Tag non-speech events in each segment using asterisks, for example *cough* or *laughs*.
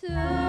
Someday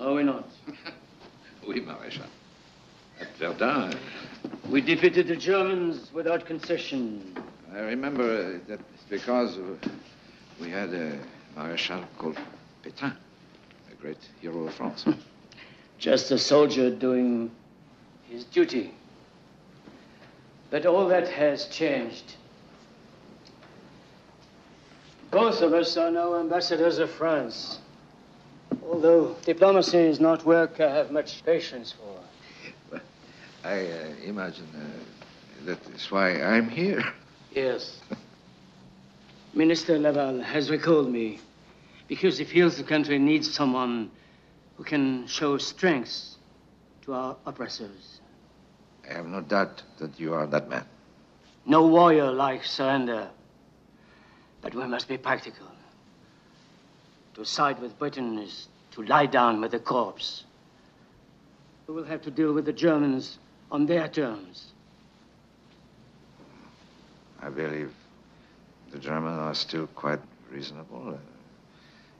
are we not? *laughs* Oui, Maréchal. At Verdun, We defeated the Germans without concession. I remember uh, that it's because uh, we had a Maréchal called Pétain, a great hero of France. Just a soldier doing his duty. But all that has changed. Both of us are now ambassadors of France. Although diplomacy is not work I have much patience for. I uh, imagine uh, that is why I'm here. Yes. Minister Laval has recalled me because he feels the country needs someone who can show strength to our oppressors. I have no doubt that you are that man. No warrior likes surrender. But we must be practical. To side with Britain is to lie down with the corpse. We will have to deal with the Germans on their terms. I believe the Germans are still quite reasonable. Uh,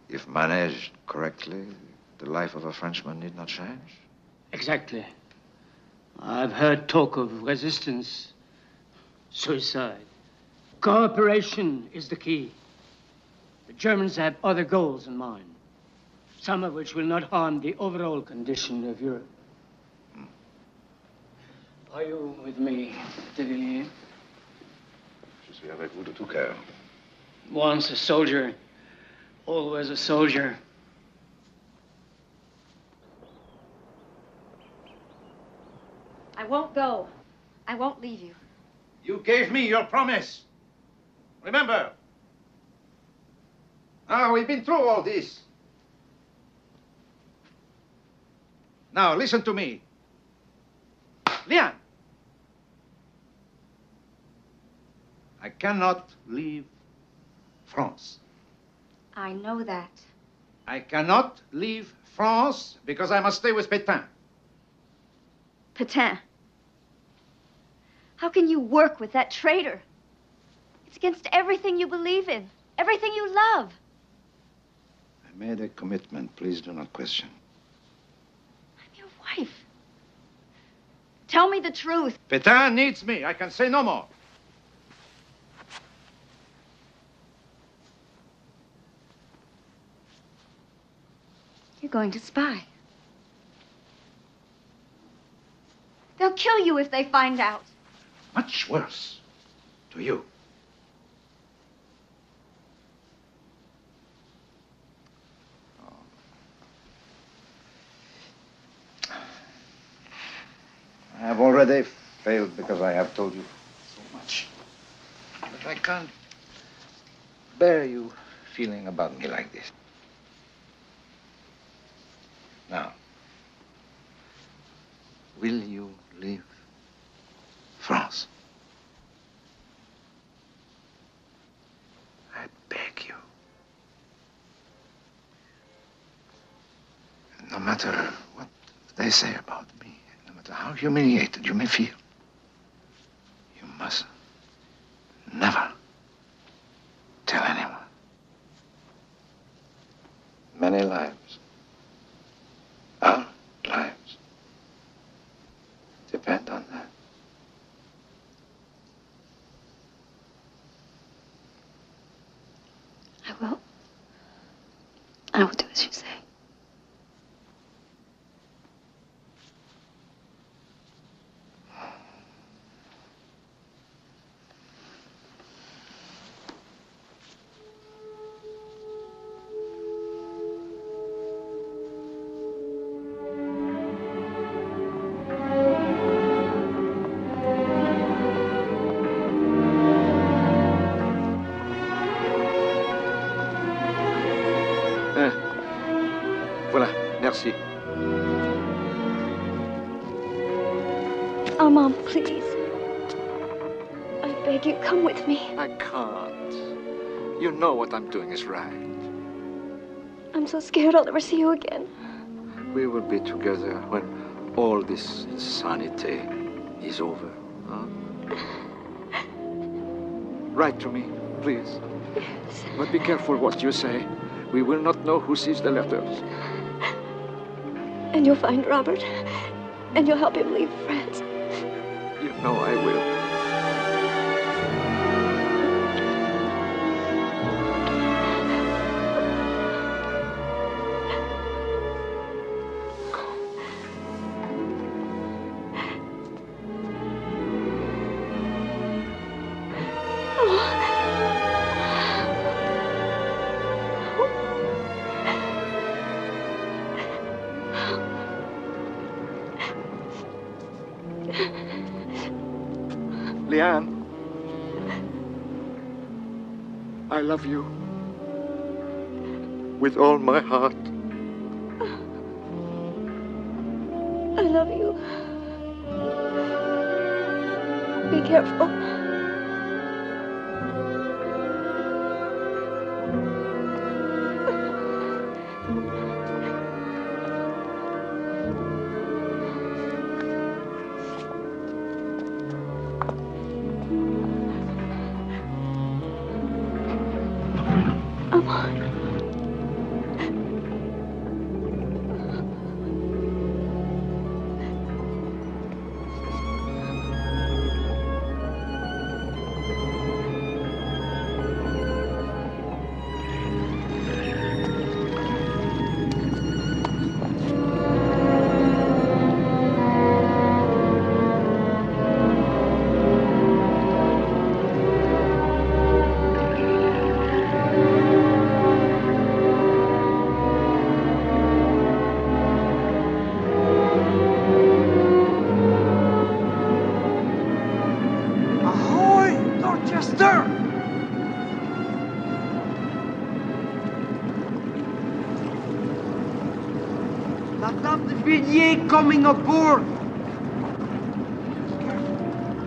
if managed correctly, the life of a Frenchman need not change. Exactly. I've heard talk of resistance, suicide. Cooperation is the key. The Germans have other goals in mind, some of which will not harm the overall condition of Europe. Are you with me, de Villiers? Je suis avec vous de tout cœur. Once a soldier, always a soldier. I won't go. I won't leave you. You gave me your promise. Remember. Now, we've been through all this. Now, listen to me. Liane. I cannot leave France. I know that. I cannot leave France because I must stay with Pétain. Pétain? How can you work with that traitor? It's against everything you believe in, everything you love. I made a commitment. Please do not question. I'm your wife. Tell me the truth. Pétain needs me. I can say no more. You're going to spy. They'll kill you if they find out. Much worse to you. Have failed because I have told you so much. But I can't bear you feeling about me like this. Now, will you leave France? I beg you. No matter what they say about me, how humiliated you may feel, beg you, come with me. I can't. You know what I'm doing is right. I'm so scared I'll never see you again. We will be together when all this insanity is over. Huh? Write to me, please. Yes. But be careful what you say. We will not know who sees the letters. And you'll find Robert. And you'll help him leave France. You know I will. Liane. I love you. With all my heart. I love you. Be careful. Coming aboard!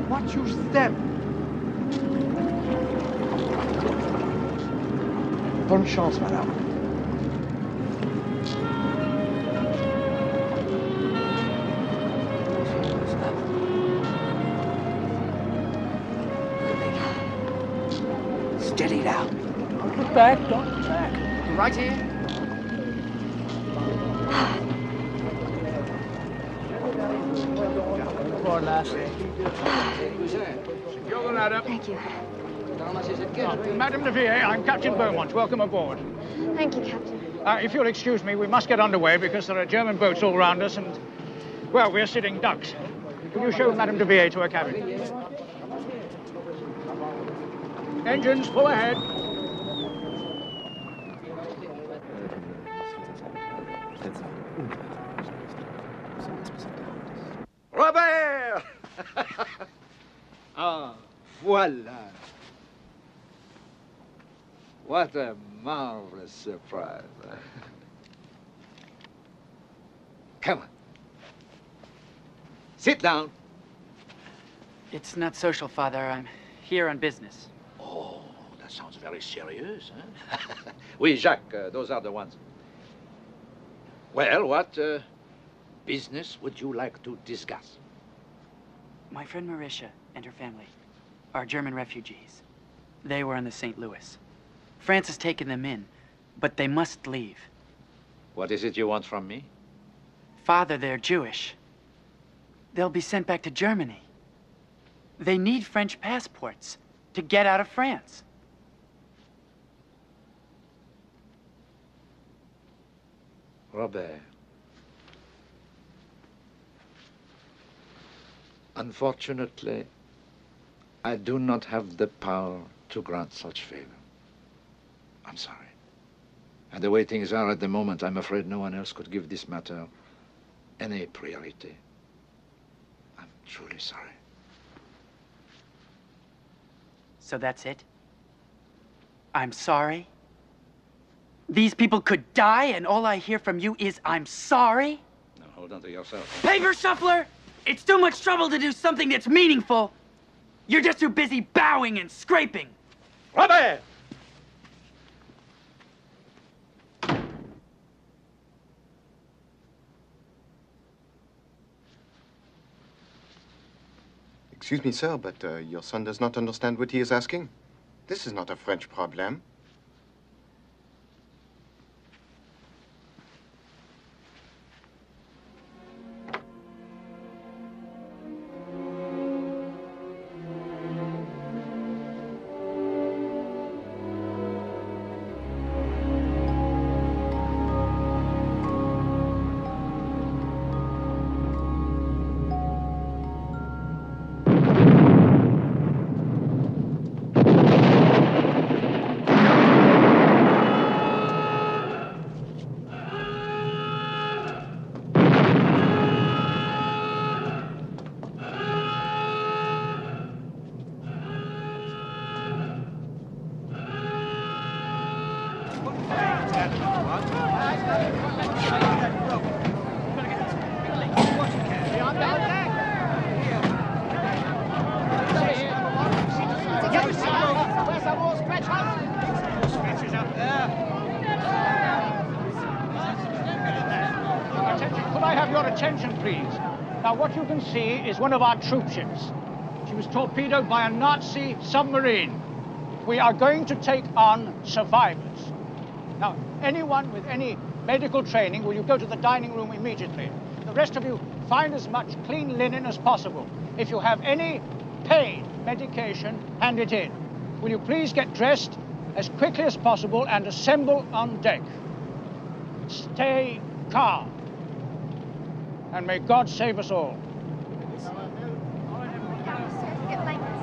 Watch your step. Bonne chance, madame. Madame de Villiers, I'm Captain Beaumont. Welcome aboard. Thank you, Captain. Uh, if you'll excuse me, we must get underway because there are German boats all round us and, well, we're sitting ducks. Will you show Madame de Villiers to her cabin? Engines, pull ahead. Robert! *laughs* ah, voilà. What a marvelous surprise. Come on. Sit down. It's not social, Father. I'm here on business. Oh, that sounds very serious, huh? *laughs* oui, Jacques, uh, those are the ones. Well, what uh, business would you like to discuss? My friend Marisha and her family are German refugees. They were in the St. Louis. France has taken them in, but they must leave. What is it you want from me? Father, they're Jewish. They'll be sent back to Germany. They need French passports to get out of France. Robert. Unfortunately, I do not have the power to grant such favor. I'm sorry. And the way things are at the moment, I'm afraid no one else could give this matter any priority. I'm truly sorry. So that's it? I'm sorry? These people could die, and all I hear from you is I'm sorry? Now hold on to yourself. Paper shuffler! It's too much trouble to do something that's meaningful. You're just too busy bowing and scraping. Robert! Excuse me, sir, but uh, your son does not understand what he is asking. This is not a French problem. One of our troop ships. She was torpedoed by a Nazi submarine. We are going to take on survivors. Now, anyone with any medical training, will you go to the dining room immediately? The rest of you, find as much clean linen as possible. If you have any pain medication, hand it in. Will you please get dressed as quickly as possible and assemble on deck? Stay calm. And may God save us all. Jump to it there! Get those men over the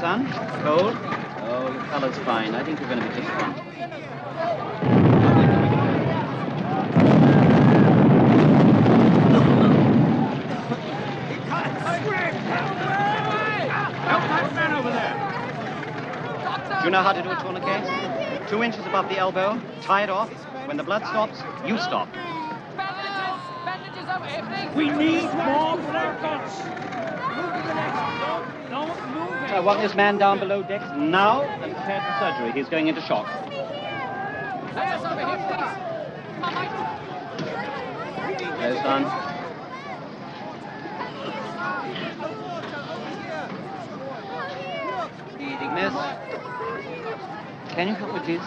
How son? Cold? Oh, your color's fine. I think you're going to be just fine. Help that man over there. Do you know how to do a tourniquet? Two inches above the elbow, tie it off. When the blood stops, you stop. We need more flare guns. Move to the next. Don't, don't move it. I want this man down below decks now and prepared for surgery. He's going into shock. Players over here, please. Come on, There's done. Miss, can you help me, please?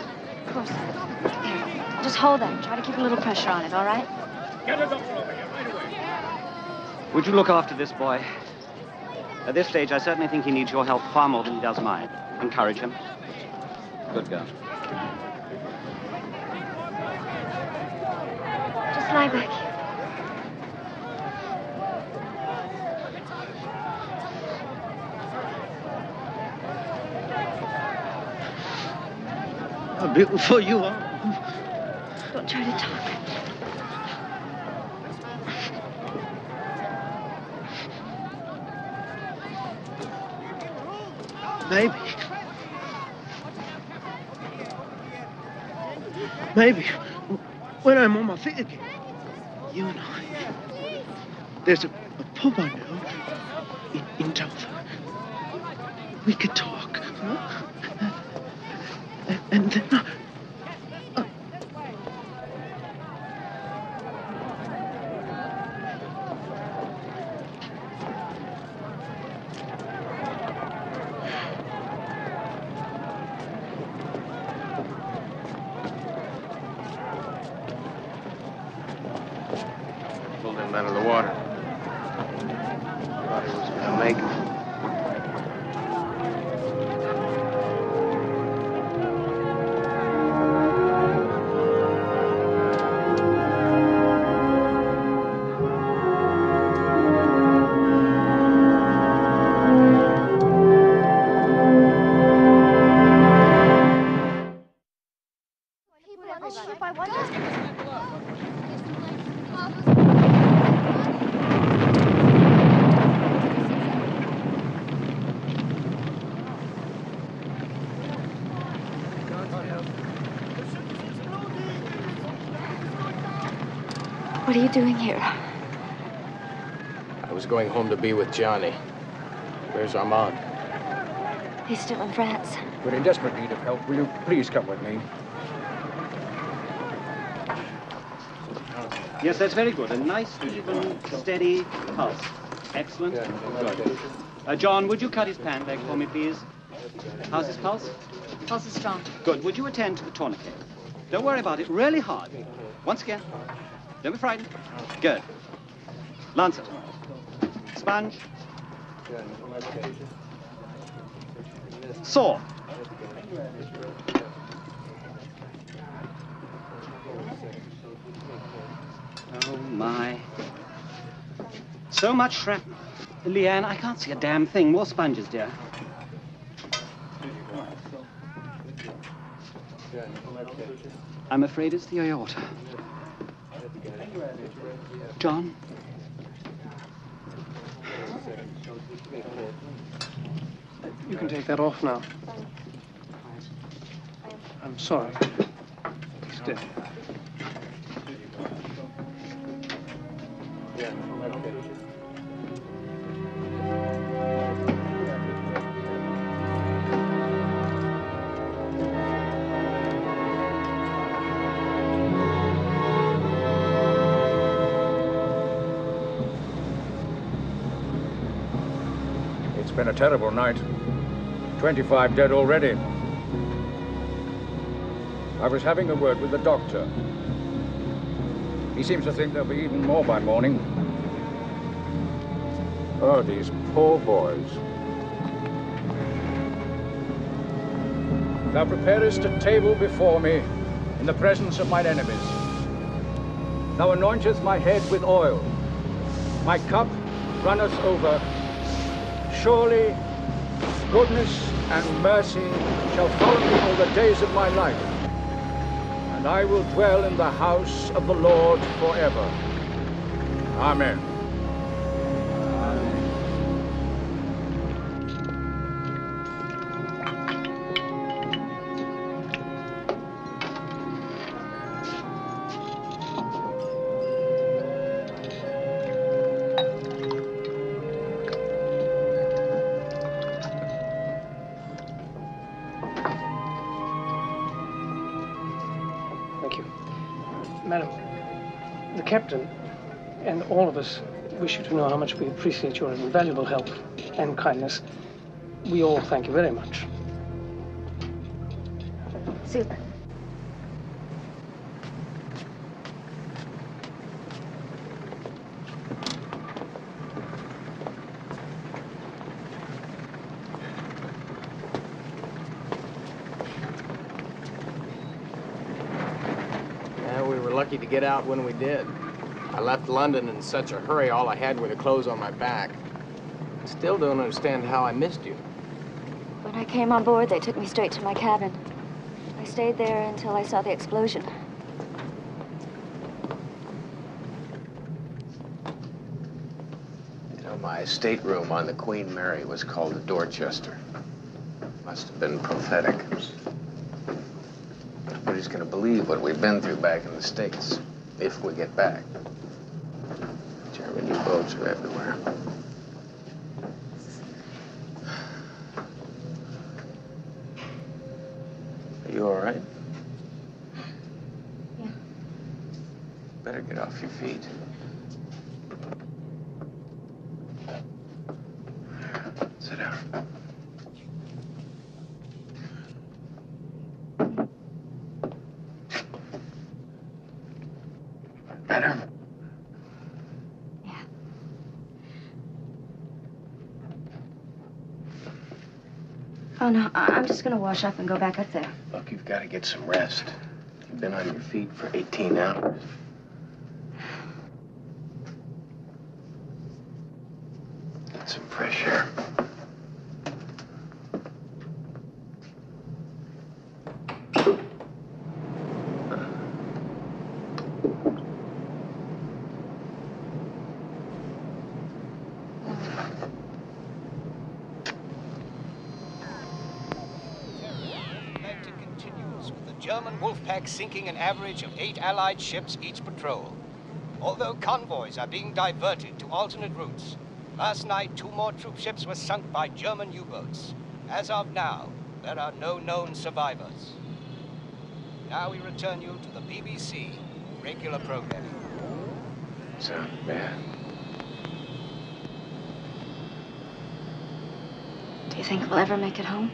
Of course. Here, just hold that. Try to keep a little pressure on it, all right? Get a doctor over here right away. Would you look after this boy? At this stage, I certainly think he needs your help far more than he does mine. Encourage him. Good girl. Just lie back here. How beautiful you are. Don't try to talk. Maybe. Maybe. When I'm on my feet again, you and I. There's a, a pub I know in, in Telford. We could talk. Huh? And, and then. I- doing here? I was going home to be with Johnny. Where's Armand? He's still in France. We're in desperate need of help. Will you please come with me? Yes, that's very good. A nice, even, steady pulse. Excellent. Good. Uh, John, would you cut his pant leg for me, please? How's his pulse? Pulse is strong. Good. Would you attend to the tourniquet? Don't worry about it. Really hard. Once again. Don't be frightened. Good. Lancet. Sponge. Saw. Oh, my. So much shrapnel. Liane, I can't see a damn thing. More sponges, dear. I'm afraid it's the aorta. John? You can take that off now. I'm sorry. He's dead. It's terrible night. 25 dead already. I was having a word with the doctor. He seems to think there'll be even more by morning. Oh, these poor boys. Thou preparest a table before me in the presence of mine enemies. Thou anointest my head with oil. My cup runneth over. Surely goodness and mercy shall follow me all the days of my life, and I will dwell in the house of the Lord forever. Amen. All of us wish you to know how much we appreciate your invaluable help and kindness. We all thank you very much. Super. Yeah, we were lucky to get out when we did. I left London in such a hurry, all I had were the clothes on my back. Still don't understand how I missed you. When I came on board, they took me straight to my cabin. I stayed there until I saw the explosion. You know, my stateroom on the Queen Mary was called the Dorchester. Must have been prophetic. Nobody's gonna believe what we've been through back in the States, if we get back. U-boats are everywhere. Are you all right? Yeah. Better get off your feet. Sit down. Better? Oh, no, I- I'm just gonna wash up and go back up there. Look, you've got to get some rest. You've been on your feet for 18 hours. Get some fresh air. Atlantic continues, with the German Wolfpack sinking an average of eight Allied ships each patrol. Although convoys are being diverted to alternate routes, last night two more troop ships were sunk by German U-boats. As of now, there are no known survivors. Now we return you to the BBC regular programming. Sound bad. Do you think we'll ever make it home?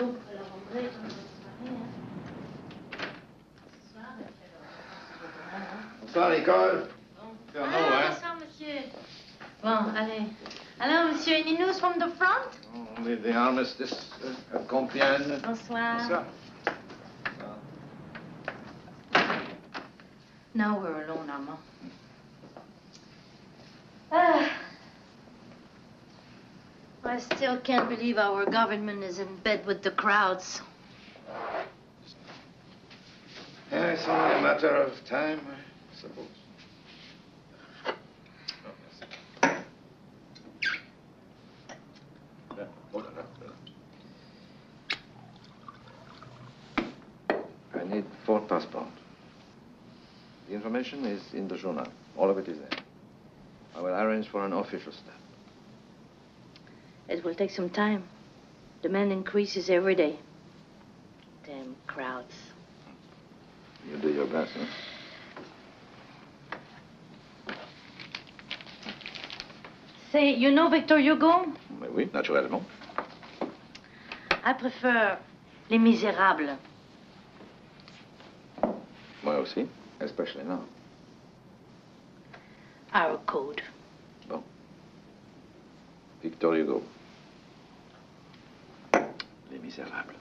Soir, elle fait le- Bonsoir, Nicole. Faire Ah, bonsoir, monsieur. Bon, allez. Alors, monsieur, any news from the front? Only the armistice uh, at Compiègne. Bonsoir. Now we're alone, Armand. Ah. I still can't believe our government is in bed with the Krauts. Yeah, it's only a matter of time, I suppose. Yeah, hold on, hold on. I need four passports. The information is in the journal. All of it is there. I will arrange for an official stamp. It will take some time. Demand increases every day. Damn Krauts. You do your best, huh? Say, you know Victor Hugo? Mais oui, naturellement. I prefer Les Misérables. Moi aussi, especially now. Our code. Bon. Victor Hugo. Les Misérables.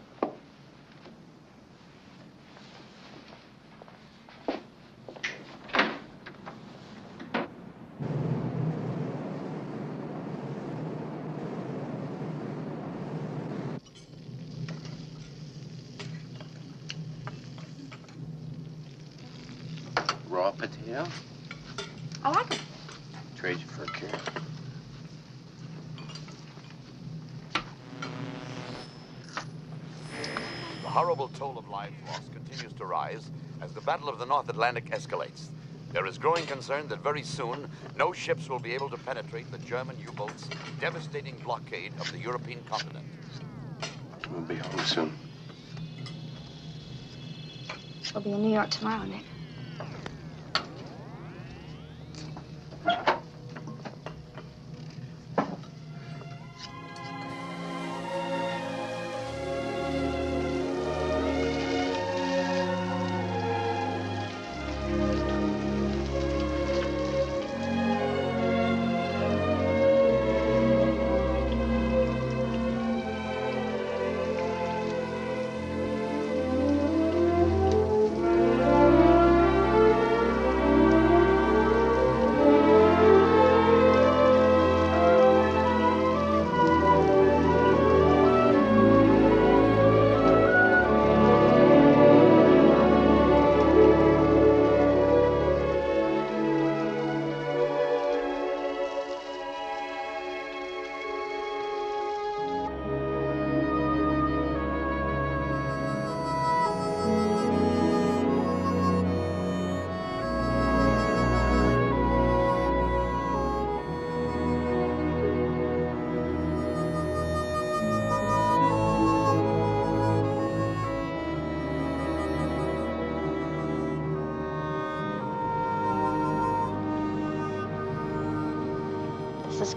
Raw? I like it. Trade you for a carrot. The horrible toll of lives lost continues to rise as the Battle of the North Atlantic escalates. There is growing concern that very soon no ships will be able to penetrate the German U-boats' devastating blockade of the European continent. We'll be home soon. We'll be in New York tomorrow, Nick.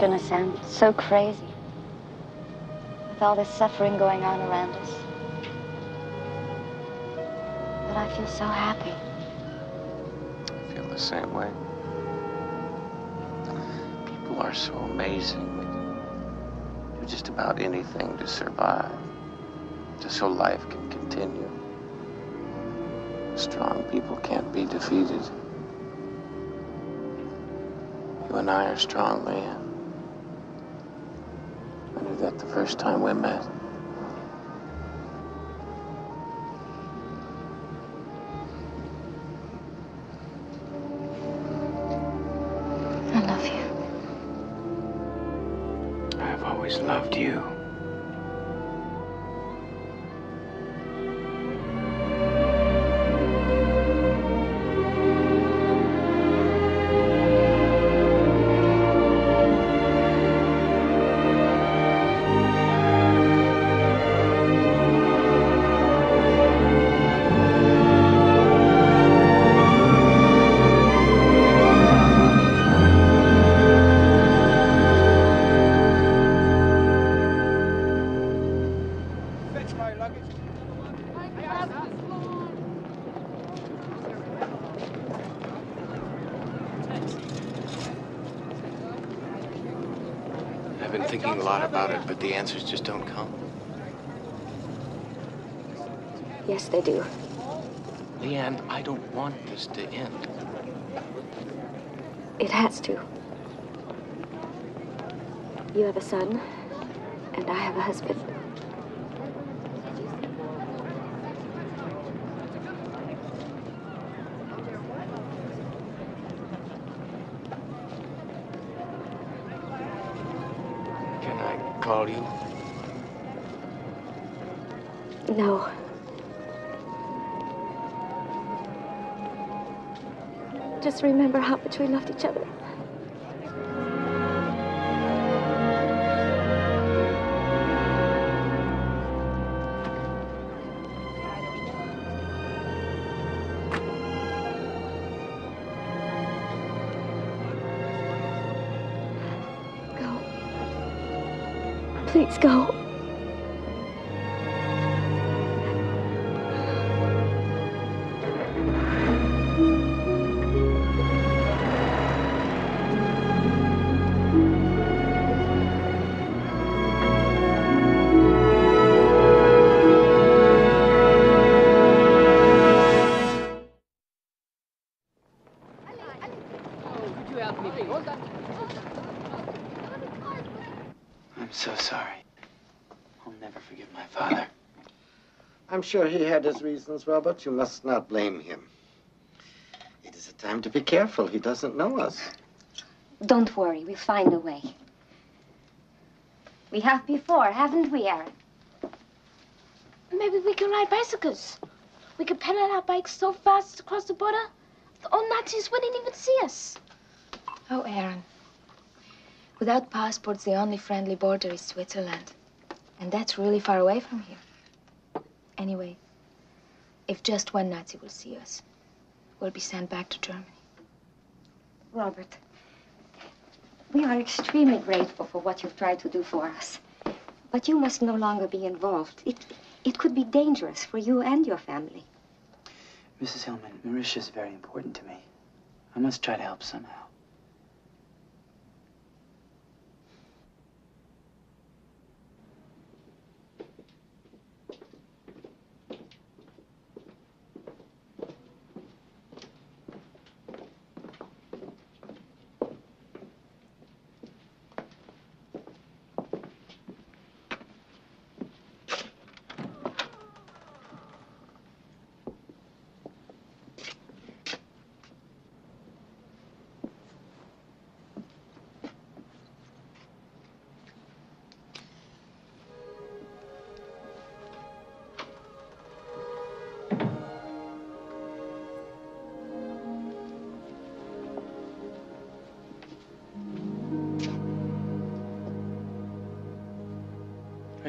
This gonna sound so crazy. With all this suffering going on around us. But I feel so happy. I feel the same way. People are so amazing. Do just about anything to survive, just so life can continue. Strong people can't be defeated. You and I are strong, man. The first time we met. They do. Liane, I don't want this to end. It has to. You have a son, and I have a husband. Can I call you? No. Just remember how much we loved each other. Please go. Sure he had his reasons, Robert. You must not blame him. It is a time to be careful. He doesn't know us. Don't worry, we'll find a way. We have before, haven't we, Aaron? Maybe we can ride bicycles. We can pedal our bikes so fast across the border, the old Nazis wouldn't even see us. Oh, Aaron. Without passports, the only friendly border is Switzerland. And that's really far away from here. Anyway, if just one Nazi will see us, we'll be sent back to Germany. Robert, we are extremely grateful for what you've tried to do for us. But you must no longer be involved. It, it could be dangerous for you and your family. Mrs. Hillman, Marisha is very important to me. I must try to help somehow.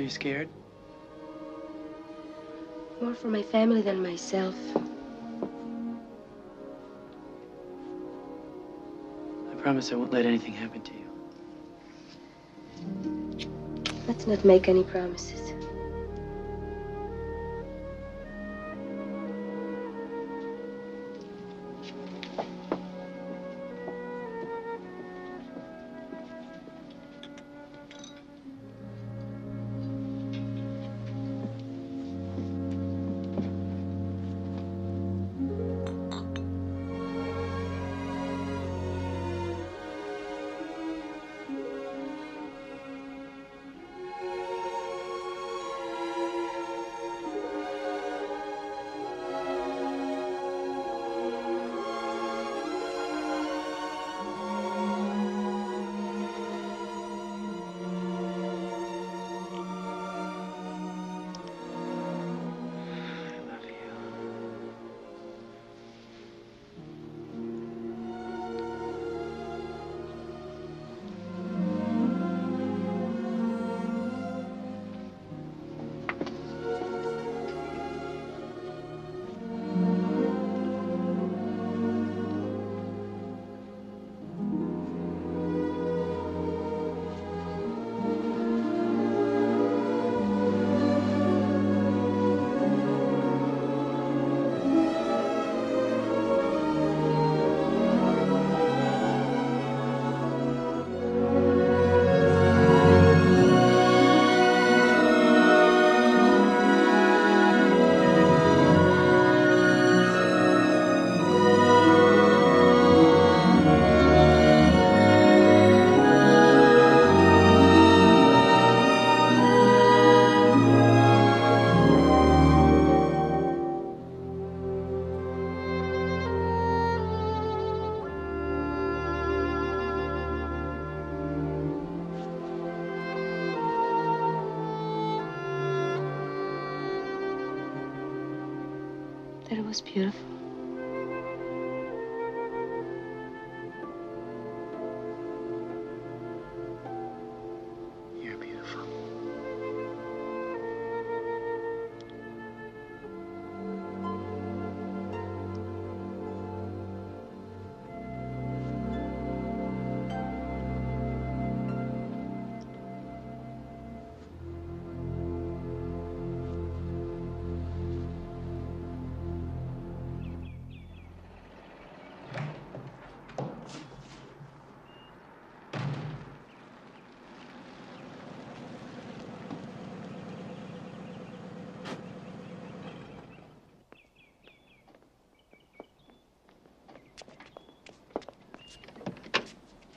You scared? More for my family than myself. I promise I won't let anything happen to you. Let's not make any promises.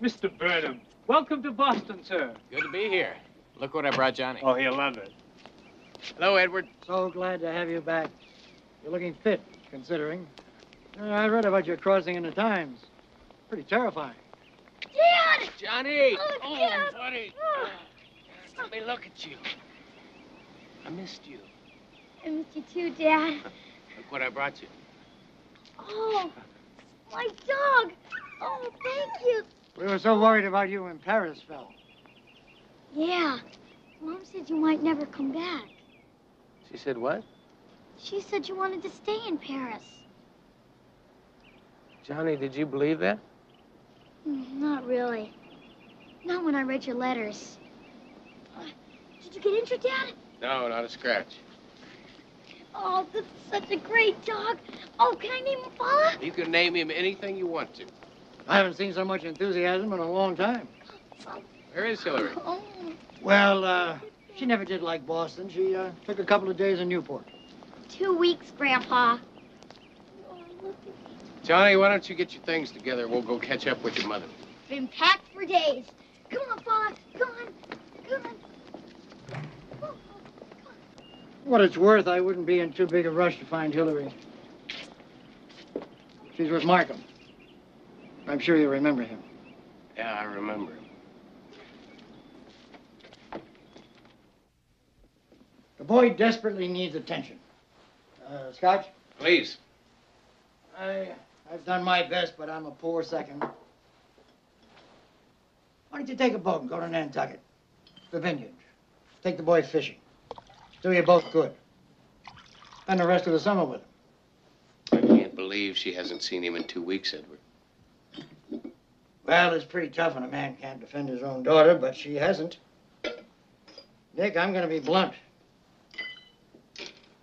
Mr. Burnham, welcome to Boston, sir. Good to be here. Look what I brought Johnny. Oh, he'll love it. Hello, Edward. So glad to have you back. You're looking fit, considering. Uh, I read about your crossing in the Times. Pretty terrifying. Dad! Johnny! Oh, Oh, Dad! buddy. Let me look at you. I missed you. I missed you too, Dad. Look what I brought you. Oh, my dog. Oh, thank you. We were so worried about you when Paris fell. Yeah. Mom said you might never come back. She said what? She said you wanted to stay in Paris. Johnny, did you believe that? Hmm, Not really. Not when I read your letters. Uh, Did you get injured, Dad? No, not a scratch. Oh, this is such a great dog. Oh, can I name him Paula? You can name him anything you want to. I haven't seen so much enthusiasm in a long time. Where is Hillary? Oh, Well, uh, she never did like Boston. She uh, took a couple of days in Newport. two weeks, Grandpa. Johnny, why don't you get your things together? We'll go catch up with your mother. Been packed for days. Come on, Paula. Come on. Come on. What it's worth, I wouldn't be in too big a rush to find Hillary. She's with Markham. I'm sure you remember him. Yeah, I remember him. The boy desperately needs attention. Uh, Scotch? Please. I, I've done my best, but I'm a poor second. Why don't you take a boat and go to Nantucket? The vineyard. Take the boy fishing. Do you both good. Spend the rest of the summer with him. I can't believe she hasn't seen him in two weeks, Edward. Well, it's pretty tough when a man can't defend his own daughter, but she hasn't. Nick, I'm going to be blunt.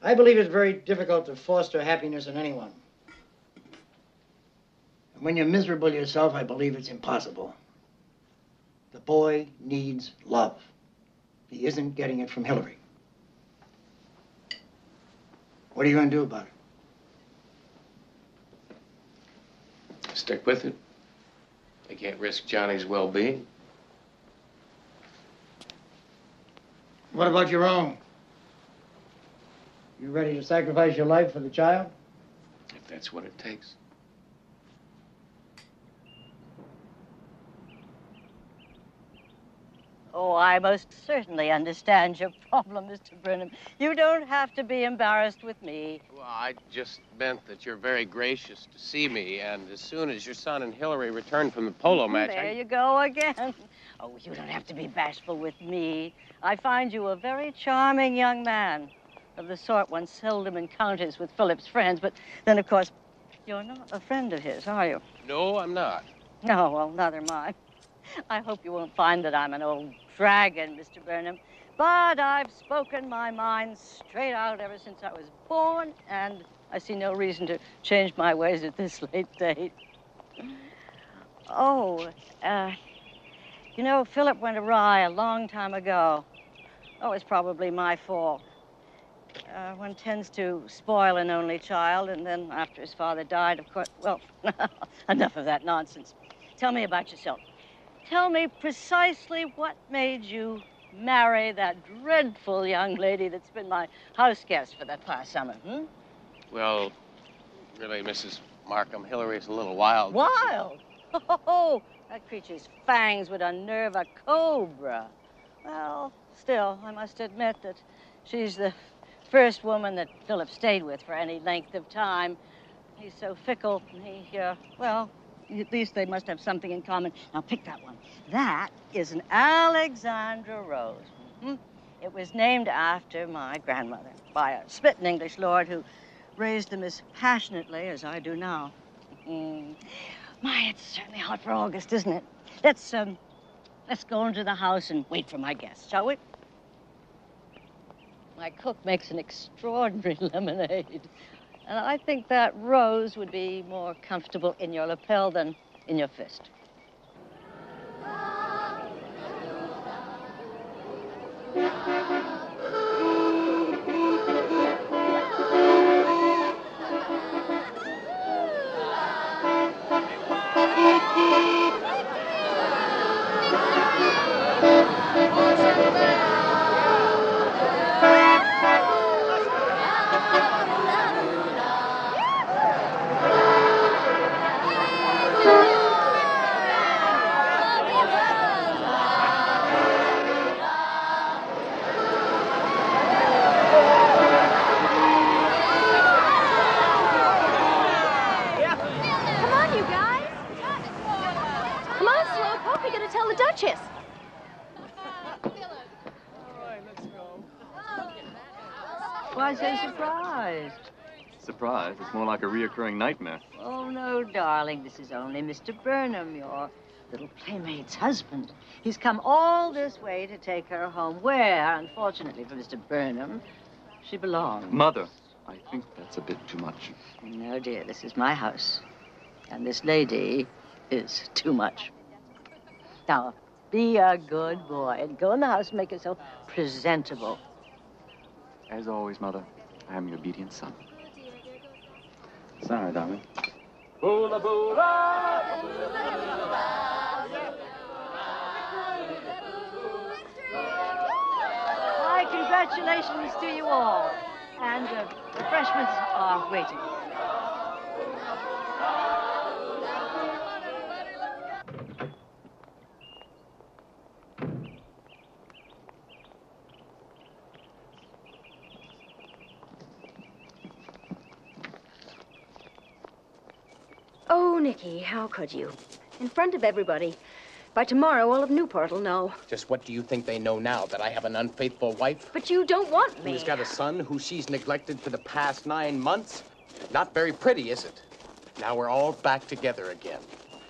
I believe it's very difficult to foster happiness in anyone. And when you're miserable yourself, I believe it's impossible. The boy needs love. He isn't getting it from Hillary. What are you going to do about it? Stick with it. I can't risk Johnny's well-being. What about your own? You ready to sacrifice your life for the child? If that's what it takes. Oh, I most certainly understand your *laughs* problem, Mr. Burnham. You don't have to be embarrassed with me. Well, I just meant that you're very gracious to see me, and as soon as your son and Hillary return from the polo mm, match, There I... you go again. *laughs* Oh, you don't have to be bashful with me. I find you a very charming young man, of the sort one seldom encounters with Philip's friends. But then, of course, you're not a friend of his, are you? No, I'm not. No, well, neither am I. *laughs* I hope you won't find that I'm an old dragon, Mr. Burnham. But I've spoken my mind straight out ever since I was born, and I see no reason to change my ways at this *laughs* late date. Oh, uh, you know, Philip went awry a long time ago. Oh, it's probably my fault. Uh, one tends to spoil an only child, and then after his father died, of course, well, *laughs* enough of that nonsense. Tell me about yourself. Tell me precisely what made you marry that dreadful young lady that's been my house guest for that past summer, hmm? Well, really, Mrs. Markham, Hillary's a little wild. Wild? Oh, that creature's fangs would unnerve a cobra. Well, still, I must admit that she's the first woman that Philip stayed with for any length of time. He's so fickle. He, uh, well, at least they must have something in common. Now, pick that one. That is an Alexandra Rose. Mhm. It was named after my grandmother by a smitten English lord who raised them as passionately as I do now. Mm. My, it's certainly hot for August, isn't it? Let's um, let's go into the house and wait for my guests, shall we? My cook makes an extraordinary *laughs* lemonade, and I think that rose would be more comfortable in your lapel than in your fist. More like a reoccurring nightmare. Oh, no, darling. This is only Mr. Burnham, your little playmate's husband. He's come all this way to take her home, where, unfortunately for Mr. Burnham, she belongs. Mother, I think that's a bit too much. Oh, no, dear, this is my house. And this lady is too much. Now, be a good boy and go in the house and make yourself presentable. As always, Mother, I am your obedient son. Sorry, darling. Boola My congratulations to you all. And uh, refreshments are waiting. Oh, Nicky, how could you? In front of everybody. By tomorrow, all of Newport will know. Just what do you think they know now? That I have an unfaithful wife? But you don't want me. Who's got a son who she's neglected for the past nine months? Not very pretty, is it? Now we're all back together again.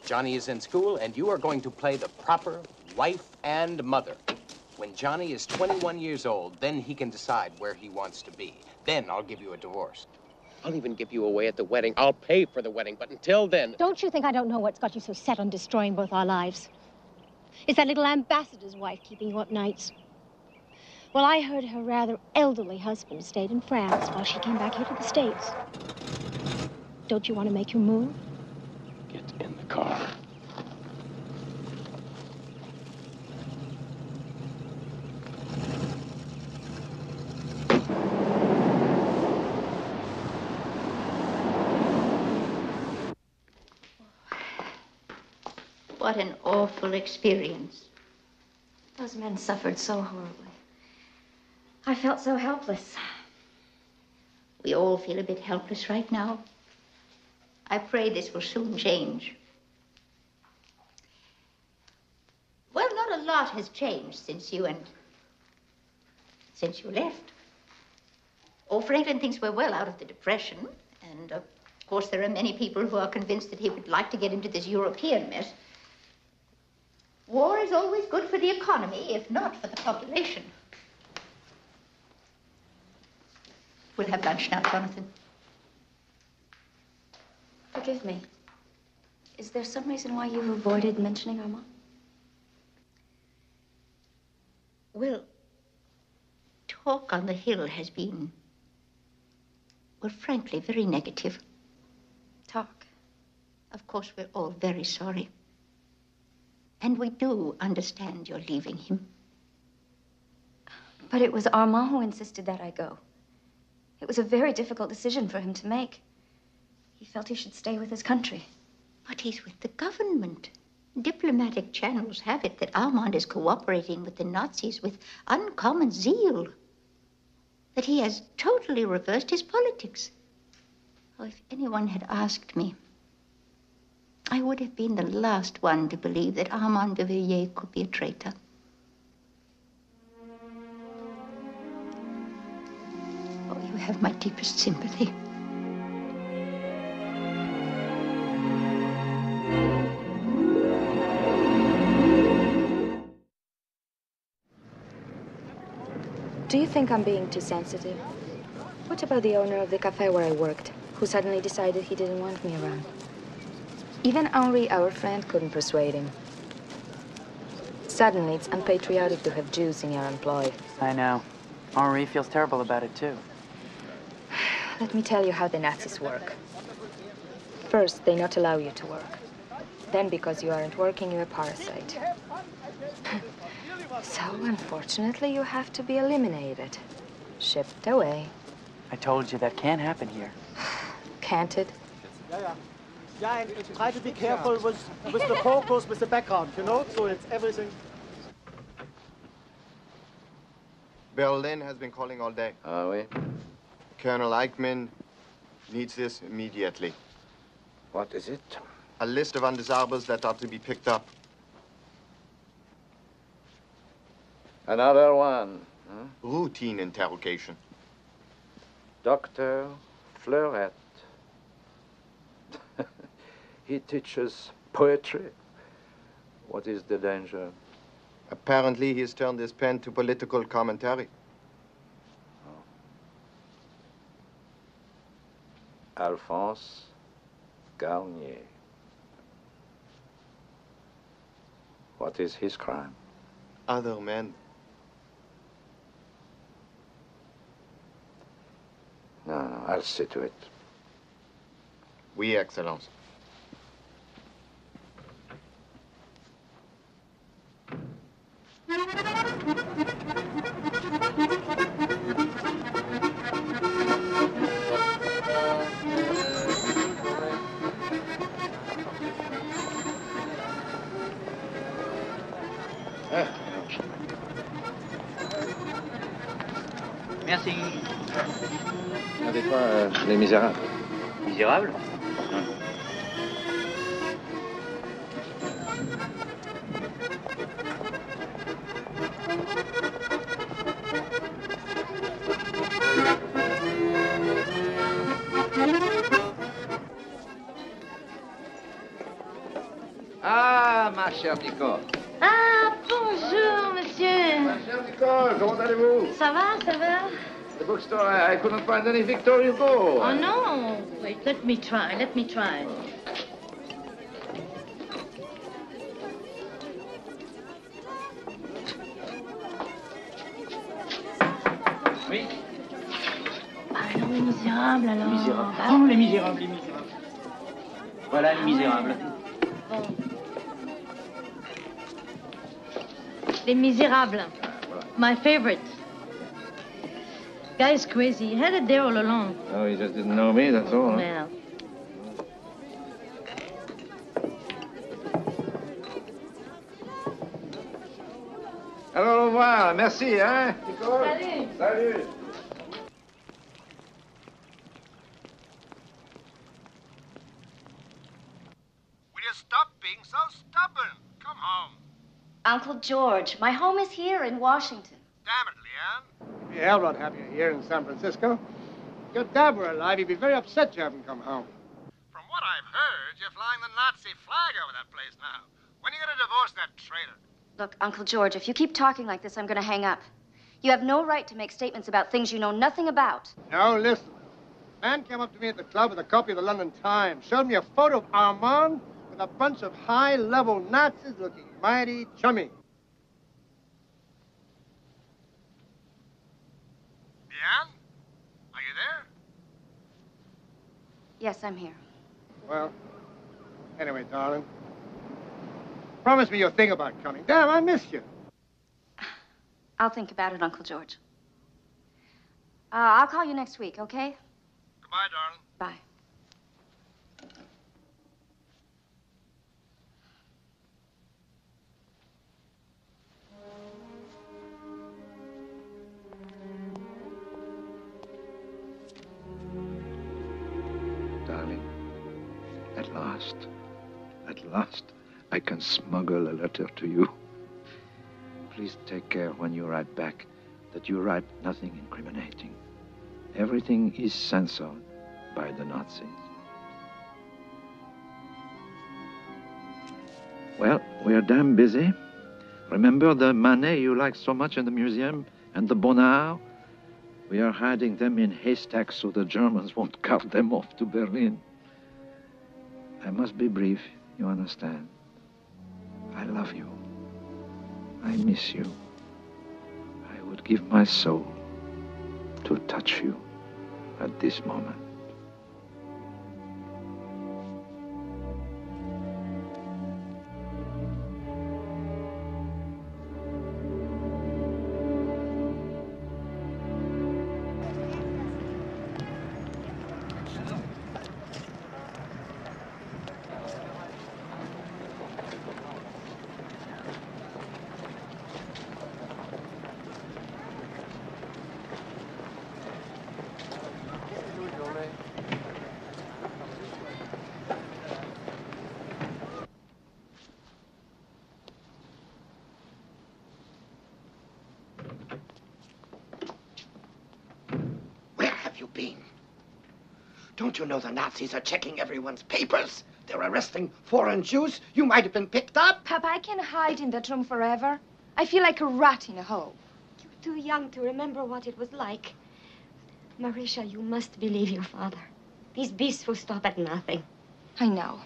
Johnny is in school, and you are going to play the proper wife and mother. When Johnny is 21 years old, then he can decide where he wants to be. Then I'll give you a divorce. I'll even give you away at the wedding. I'll pay for the wedding, but until then. Don't you think I don't know what's got you so set on destroying both our lives? Is that little ambassador's wife keeping you up nights? Well, I heard her rather elderly husband stayed in France while she came back here to the States. Don't you want to make your move? Get in the car. What an awful experience. Those men suffered so horribly. I felt so helpless. We all feel a bit helpless right now. I pray this will soon change. Well, not a lot has changed since you and since you left. Oh, Franklin thinks we're well out of the depression, and of course there are many people who are convinced that he would like to get into this European mess. War is always good for the economy, if not for the population. We'll have lunch now, Jonathan. Forgive me. Is there some reason why you've avoided mentioning Armand? Well, talk on the hill has been, well, frankly, very negative. Talk. Of course, we're all very sorry. And we do understand you're leaving him. But it was Armand who insisted that I go. It was a very difficult decision for him to make. He felt he should stay with his country. But he's with the government. Diplomatic channels have it that Armand is cooperating with the Nazis with uncommon zeal. that he has totally reversed his politics. Oh, if anyone had asked me, I would have been the last one to believe that Armand de Villiers could be a traitor. Oh, you have my deepest sympathy. Do you think I'm being too sensitive? What about the owner of the cafe where I worked, who suddenly decided he didn't want me around? Even Henri, our friend, couldn't persuade him. Suddenly, it's unpatriotic to have Jews in your employ. I know. Henri feels terrible about it, too. *sighs* Let me tell you how the Nazis work. First, they not allow you to work. Then, because you aren't working, you're a parasite. *laughs* so, unfortunately, you have to be eliminated. Shipped away. I told you that can't happen here. *sighs* Can't it? Yeah, yeah. Yeah, and, and try to be careful with, with the focus, with the background, you know? So it's everything. Berlin has been calling all day. Ah, oui? Colonel Eichmann needs this immediately. What is it? A list of undesirables that are to be picked up. Another one. Huh? Routine interrogation. Dr. Fleuret. He teaches poetry. What is the danger? Apparently, he has turned his pen to political commentary. Oh. Alphonse Garnier. What is his crime? Other men. No, no, I'll see to it. Oui, Excellence. Couldn't find any Victor Hugo. Oh, no. Wait, let me try, let me try. Oui. Alors, les misérables, alors. Misérables. Ah, Oh, les misérables, les misérables. Voilà les misérables. bon. Les Misérables. My favorite. Guy's crazy. He had it there all along. Oh, he just didn't know me, that's all. huh? Well, Alors, au revoir. Merci, hein, Nicole? Salut. Salut. Will you stop being so stubborn? Come home. Uncle George, my home is here in Washington. Damn it, Liane. Yeah, I'd have you here in San Francisco. If your dad were alive, he'd be very upset you haven't come home. From what I've heard, you're flying the Nazi flag over that place now. When are you going to divorce that traitor? Look, Uncle George, if you keep talking like this, I'm going to hang up. You have no right to make statements about things you know nothing about. Now, listen. A Man came up to me at the club with a copy of the London Times, showed me a photo of Armand with a bunch of high-level Nazis looking mighty chummy. Liane? Are you there? Yes, I'm here. Well, anyway, darling. Promise me you'll think about coming. Damn, I miss you. *sighs* I'll think about it, Uncle George. Uh, I'll call you next week, okay? Goodbye, darling. Bye. Last, at last, I can smuggle a letter to you. Please take care when you write back that you write nothing incriminating. Everything is censored by the Nazis. Well, we are damn busy. Remember the Manet you liked so much in the museum and the Bonnard? We are hiding them in haystacks so the Germans won't *laughs* cart them off to Berlin. I must be brief, you understand. I love you. I miss you. I would give my soul to touch you at this moment. Don't you know the Nazis are checking everyone's papers? They're arresting foreign Jews. You might have been picked up. Papa, I can't hide in that room forever. I feel like a rat in a hole. You're too young to remember what it was like. Marisha, you must believe your father. These beasts will stop at nothing. I know.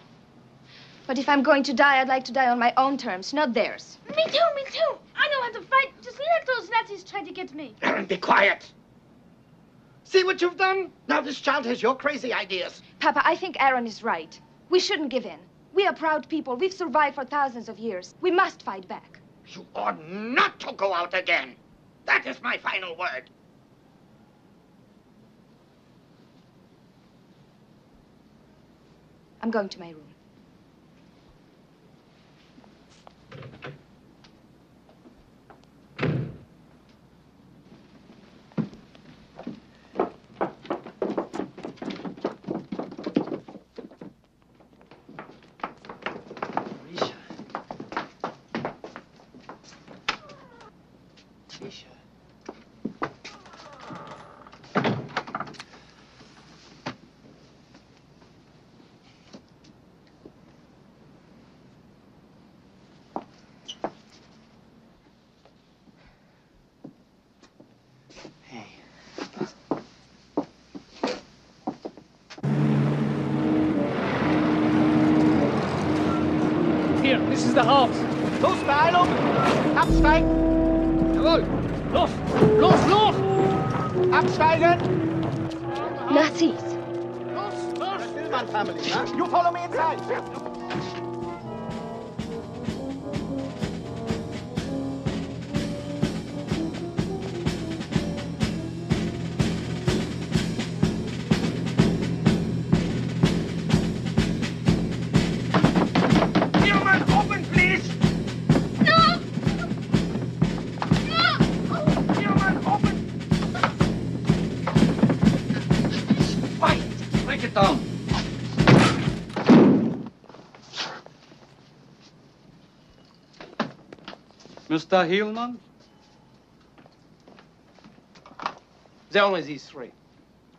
But if I'm going to die, I'd like to die on my own terms, not theirs. Me too, me too. I know how to fight. Just let those Nazis try to get me. Aaron, *clears throat* be quiet. See what you've done? Now this child has your crazy ideas. Papa, I think Aaron is right. We shouldn't give in. We are proud people. We've survived for thousands of years. We must fight back. You ought not to go out again. That is my final word. I'm going to my room. Mr. Hillman? There are only these three.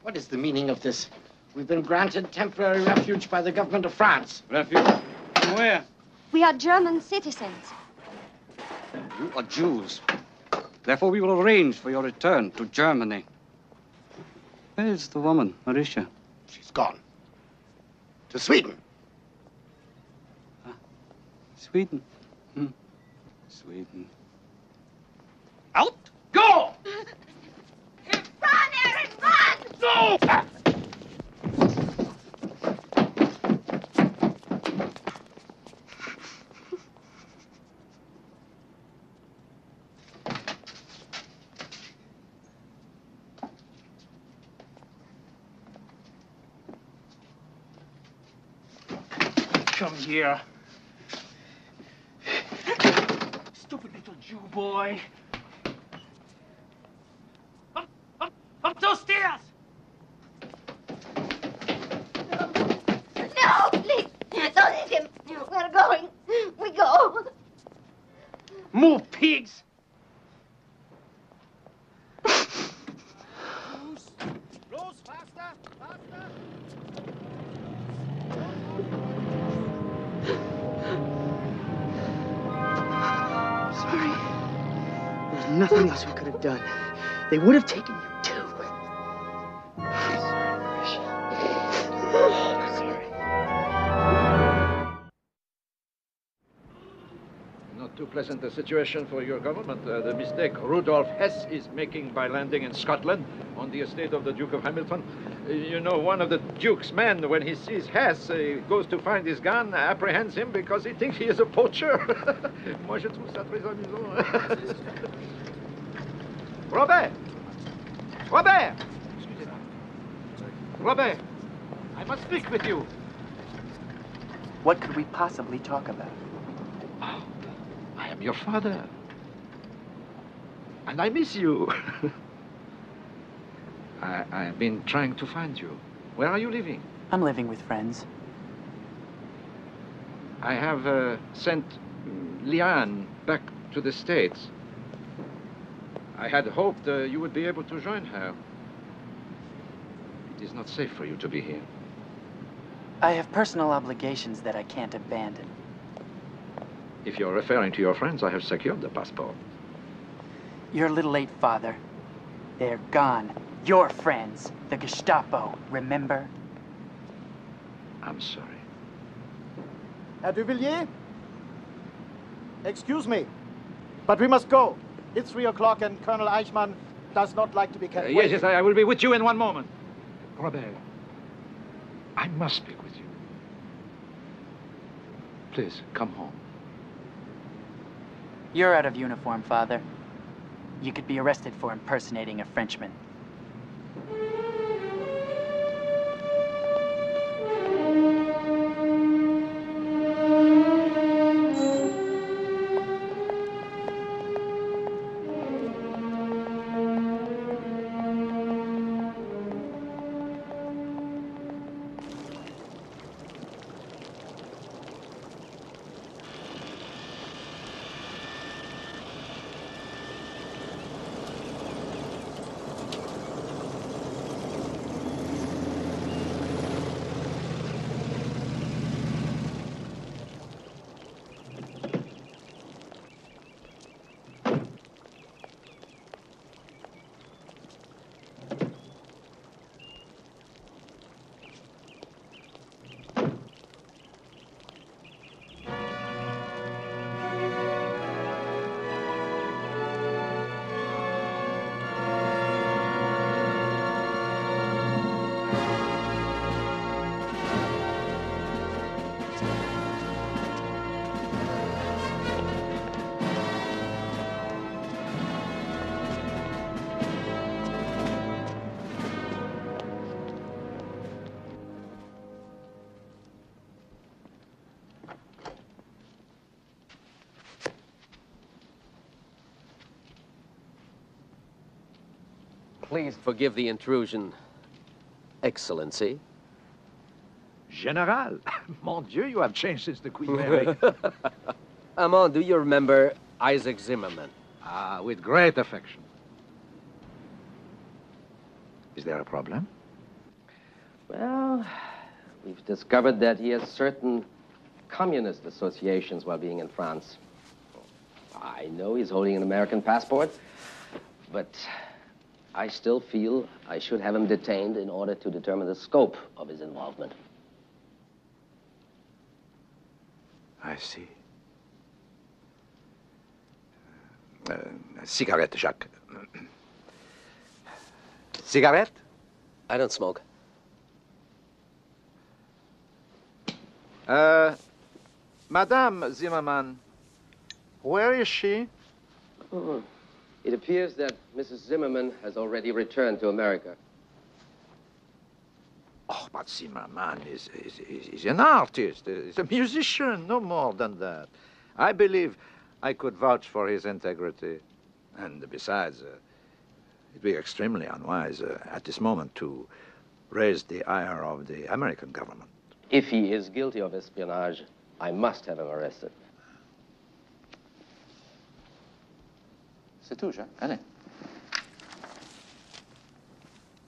What is the meaning of this? We've been granted temporary refuge by the government of France. Refuge? From where? We are German citizens. You are Jews. Therefore, we will arrange for your return to Germany. Where is the woman, Marisha? She's gone. To Sweden. Ah, Sweden. Hmm. Out! Go! Run, Aaron, run! No! Come here. Boy. Up, up, up those stairs! No, please! Don't eat him! We're going. We go. Move, pigs! They would have taken you too. I'm sorry, sorry. Not too pleasant a situation for your government. Uh, the mistake Rudolf Hess is making by landing in Scotland on the estate of the Duke of Hamilton. Uh, you know, one of the Duke's men, when he sees Hess, uh, goes to find his gun, apprehends him because he thinks he is a poacher. *laughs* Moi, je trouve ça très amusant. *laughs* Robert! Robert! Robert! I must speak with you. What could we possibly talk about? I am your father. And I miss you. *laughs* I, I've been trying to find you. Where are you living? I'm living with friends. I have uh, sent Liane back to the States. I had hoped uh, you would be able to join her. It is not safe for you to be here. I have personal obligations that I can't abandon. If you're referring to your friends, I have secured the passport. You're a little late, Father. They're gone. Your friends, the Gestapo, remember? I'm sorry. Herr de Villiers? Excuse me, but we must go. It's three o'clock and Colonel Eichmann does not like to be kept Uh, yes, yes, I, I will be with you in one moment. Robert, I must speak with you. Please, come home. You're out of uniform, Father. You could be arrested for impersonating a Frenchman. Please forgive the intrusion, Excellency. General, *laughs* mon Dieu, you have changed since the Queen Mary. *laughs* Armand, do you remember Isaac Zimmerman? ah, with great affection. Is there a problem? Well, we've discovered that he has certain communist associations while being in France. I know he's holding an American passport, but I still feel I should have him detained in order to determine the scope of his involvement. I see. Uh, cigarette, Jacques. *clears throat* cigarette? I don't smoke. Uh, Madame Zimmerman, where is she? Mhm. It appears that Mrs. Zimmerman has already returned to America. Oh, but Zimmerman is, is, is, is an artist. He's a musician, no more than that. I believe I could vouch for his integrity. And besides, uh, it'd be extremely unwise uh, at this moment to raise the ire of the American government. If he is guilty of espionage, I must have him arrested. C'est tout, Jacques. Allez.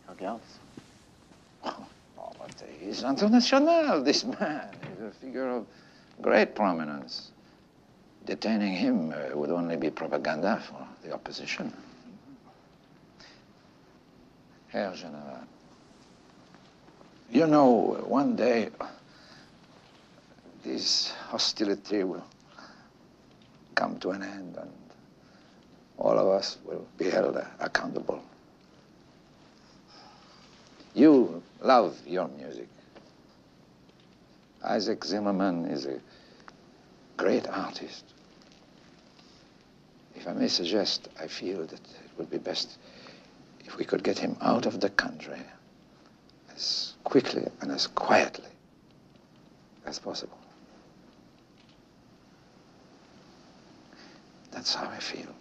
Regarde. Oh, but he's international, this man. He's a figure of great prominence. Detaining him uh, would only be propaganda for the opposition. Herr General, you know, one day this hostility will come to an end and all of us will be held accountable. You love your music. Isaac Zimmerman is a great artist. If I may suggest, I feel that it would be best if we could get him out of the country as quickly and as quietly as possible. That's how I feel.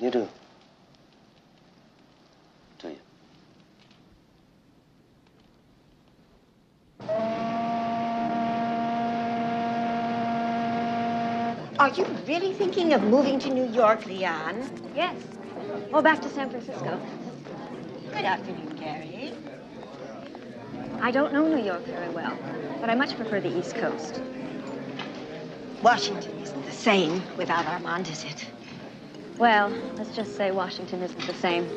You do? Do you? Are you really thinking of moving to New York, Liane? Yes. Or back to San Francisco. Good afternoon, Carrie. I don't know New York very well, but I much prefer the East Coast. Washington isn't the same without Armand, is it? Well, let's just say Washington isn't the same.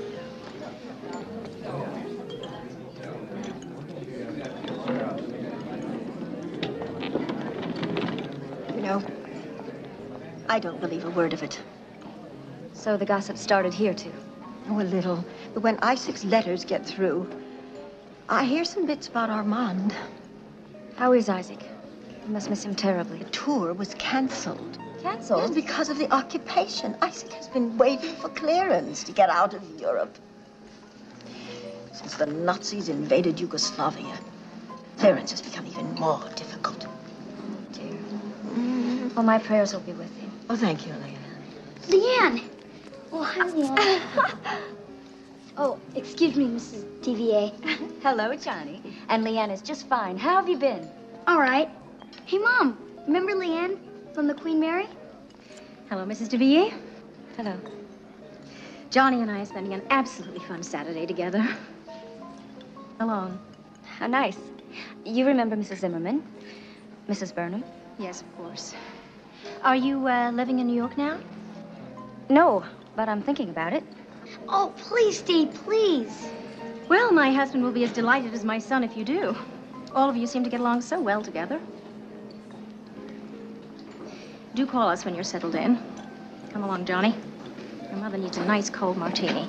You know, I don't believe a word of it. So the gossip started here, too. Oh, a little. But when Isaac's letters get through, I hear some bits about Armand. How is Isaac? You must miss him terribly. The tour was canceled. Canceled? Yes, because of the occupation. Isaac has been waiting for clearance to get out of Europe. Since the Nazis invaded Yugoslavia, clearance has become even more difficult. Dear, well, my prayers will be with you. Oh, thank you, Liane. Liane! Oh, hi, *laughs* Liane. oh, excuse me, Mrs. de Villiers. *laughs* Hello, Johnny. And Liane is just fine. How have you been? All right. Hey, Mom, remember Liane from the Queen Mary? Hello, Mrs. de Villiers. Hello. Johnny and I are spending an absolutely fun Saturday together. Alone. How nice. You remember Mrs. Zimmerman? Mrs. Burnham? Yes, of course. Are you uh, living in New York now? No, but I'm thinking about it. Oh, please, Dee, please. Well, my husband will be as delighted as my son if you do. All of you seem to get along so well together. Do call us when you're settled in. Come along, Johnny. Your mother needs a nice cold martini.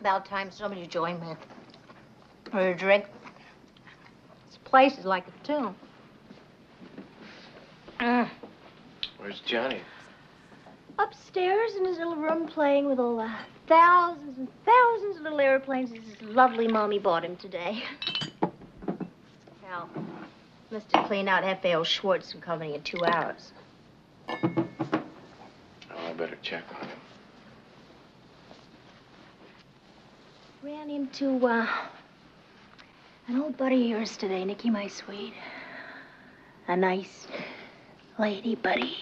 About time somebody joined me. For a drink. This place is like a tomb. Ah. Where's Johnny? Upstairs in his little room playing with all the thousands and thousands of little airplanes his lovely mommy bought him today. Hal, must have cleaned out FAO Schwarz and Company in two hours. Oh, I better check on him. Ran into uh, an old buddy of yours today, Nikki, my sweet. A nice lady buddy.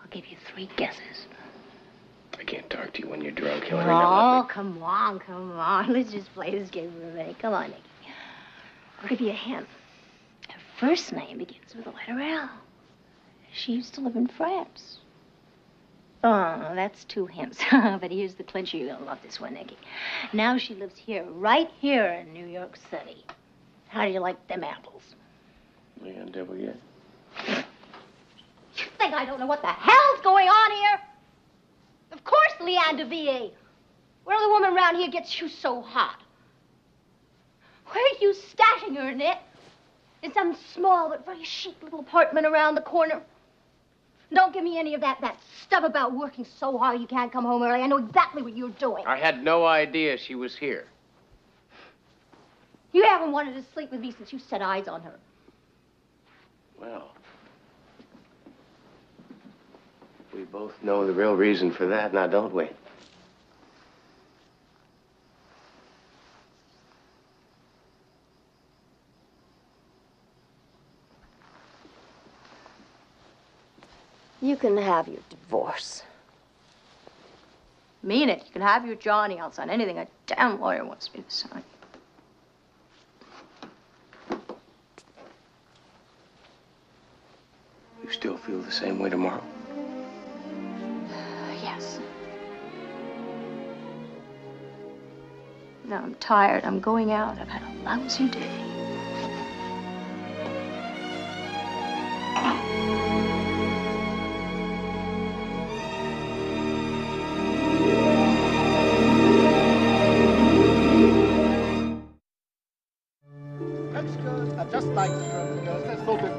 I'll give you three guesses. I can't talk to you when you're drunk. Hillary. Oh, come on, come on. *laughs* Let's just play this game for a minute. Come on, Nikki. I'll give you a hint. Her first name begins with the letter L. She used to live in France. Oh, that's two hints. *laughs* but here's the clincher. You're going to love this one, Nicky. Now she lives here, right here in New York City. How do you like them apples? Leon W. You think I don't know what the hell's going on here? Of course, Liane de Villiers. What other woman around here gets you so hot? Where are you stashing her, Nick? In some small but very chic little apartment around the corner? Don't give me any of that, that stuff about working so hard you can't come home early. I know exactly what you're doing. I had no idea she was here. You haven't wanted to sleep with me since you set eyes on her. Well, we both know the real reason for that, now don't we? You can have your divorce. Mean it. You can have your Johnny. I'll sign anything a damn lawyer wants me to sign. You still feel the same way tomorrow? *sighs* Yes. No, I'm tired. I'm going out. I've had a lousy day. Extras are just like the girls. Let's focus.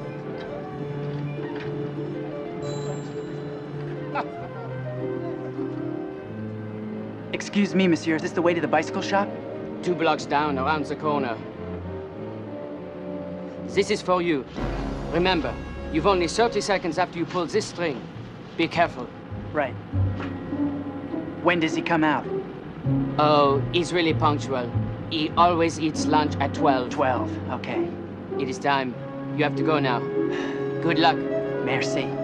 Excuse me, monsieur. Is this the way to the bicycle shop? Two blocks down, around the corner. This is for you. Remember, you've only 30 seconds after you pull this string. Be careful. Right. When does he come out? Oh, he's really punctual. He always eats lunch at 12. 12, okay. It is time. You have to go now. Good luck. Merci.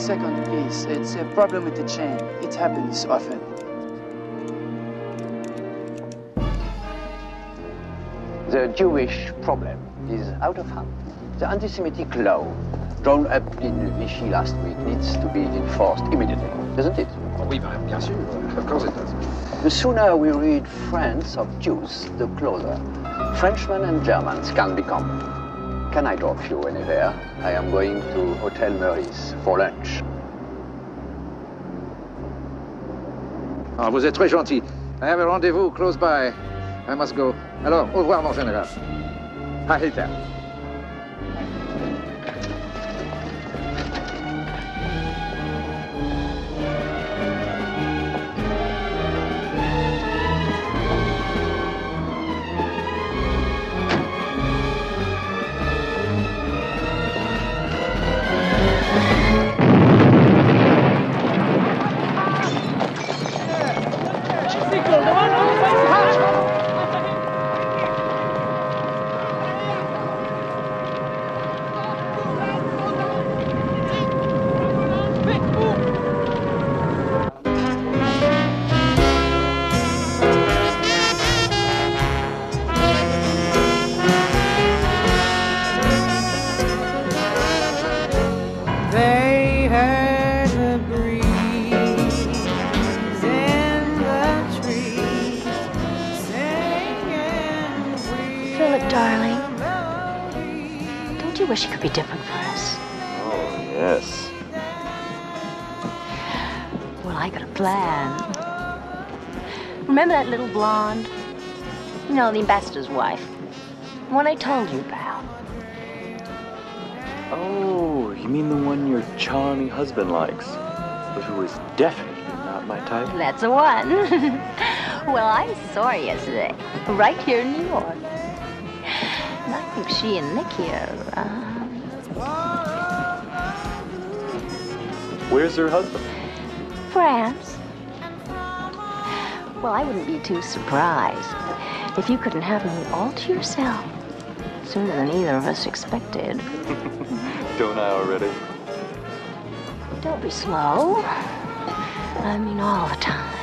Second, please. It's a problem with the chain. It happens often. The Jewish problem is out of hand. The anti-Semitic law drawn up in Vichy last week needs to be enforced immediately, doesn't it? Oui, bien sûr. Of course it does. The sooner we rid France of Jews, the closer Frenchmen and Germans can become. Can I drop you anywhere? I am going to Hotel Meurice for lunch. Ah, vous êtes très gentil. I have a rendezvous close by. I must go. Alors, au revoir, mon général. Ahita. They darling. Don't you wish it could be different for us? Oh, yes. Well, I got a plan. Remember that little blonde? You know, the ambassador's wife. The one I told you about. Oh, you mean the one your charming husband likes, but who is definitely not my type? That's the one. *laughs* well, I saw her yesterday, right here in New York. I think she and Nicky are, uh, Where's her husband? France. Well, I wouldn't be too surprised if you couldn't have me all to yourself sooner than either of us expected. *laughs* Don't I already? Don't be slow. I mean, all the time.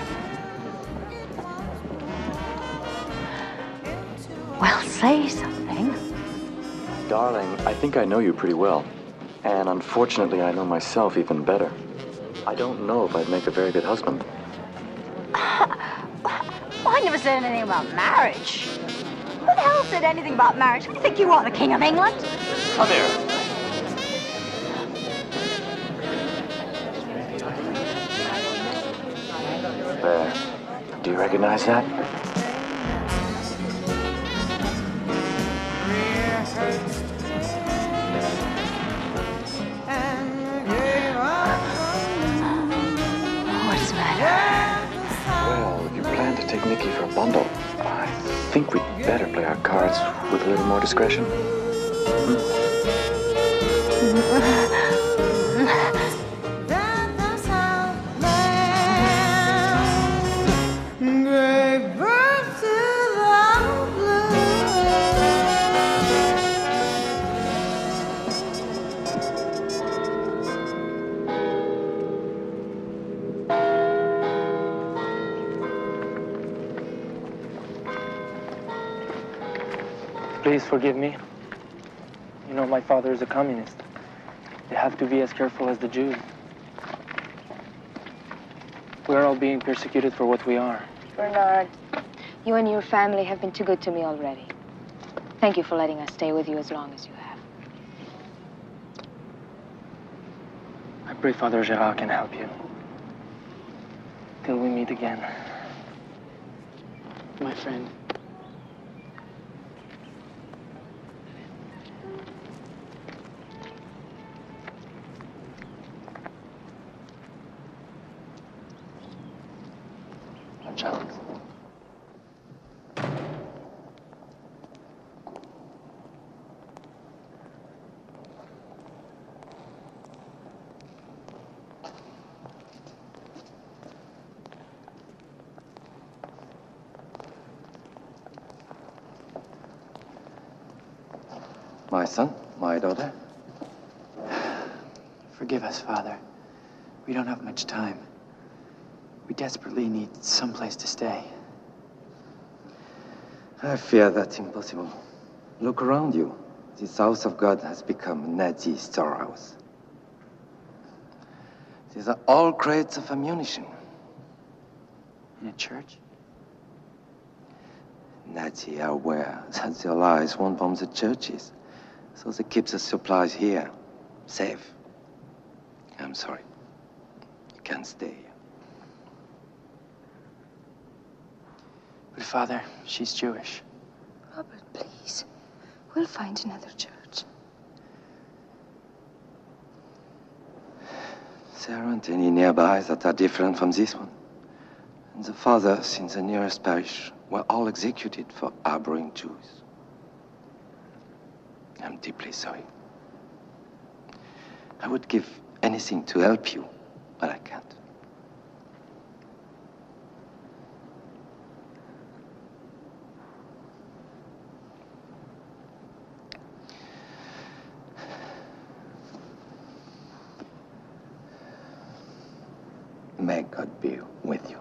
Well, say something. Darling, I think I know you pretty well. And unfortunately, I know myself even better. I don't know if I'd make a very good husband. Well, I never said anything about marriage. Who the hell said anything about marriage? Who do you think you are, the King of England? Come here. There. Do you recognize that? Nikki for a bundle, I think we'd better play our cards with a little more discretion. Gave Please forgive me. You know, my father is a communist. They have to be as careful as the Jews. We're all being persecuted for what we are. Bernard, you and your family have been too good to me already. Thank you for letting us stay with you as long as you have. I pray Father Gerard can help you. Till we meet again. My friend. My child. My son, my daughter. Forgive us, Father. We don't have much time. We desperately need some place to stay. I fear that's impossible. Look around you. This house of God has become a Nazi storehouse. These are all crates of ammunition. In a church? Nazi are aware that the Allies won't bomb the churches, so they keep the supplies here, safe. I'm sorry. You can't stay But, Father, she's Jewish. Robert, please. We'll find another church. There aren't any nearby that are different from this one. And the fathers in the nearest parish were all executed for harboring Jews. I'm deeply sorry. I would give anything to help you, but I can't. May God be with you.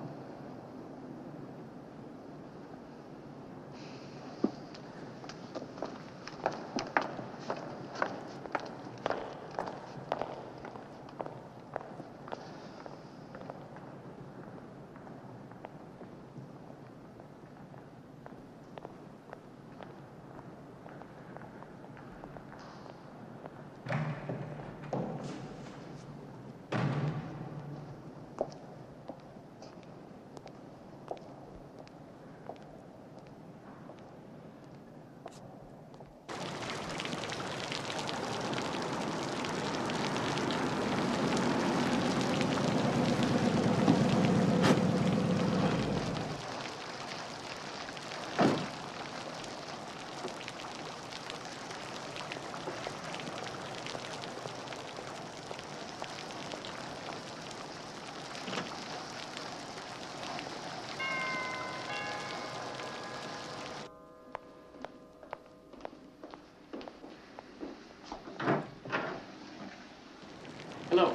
Hello.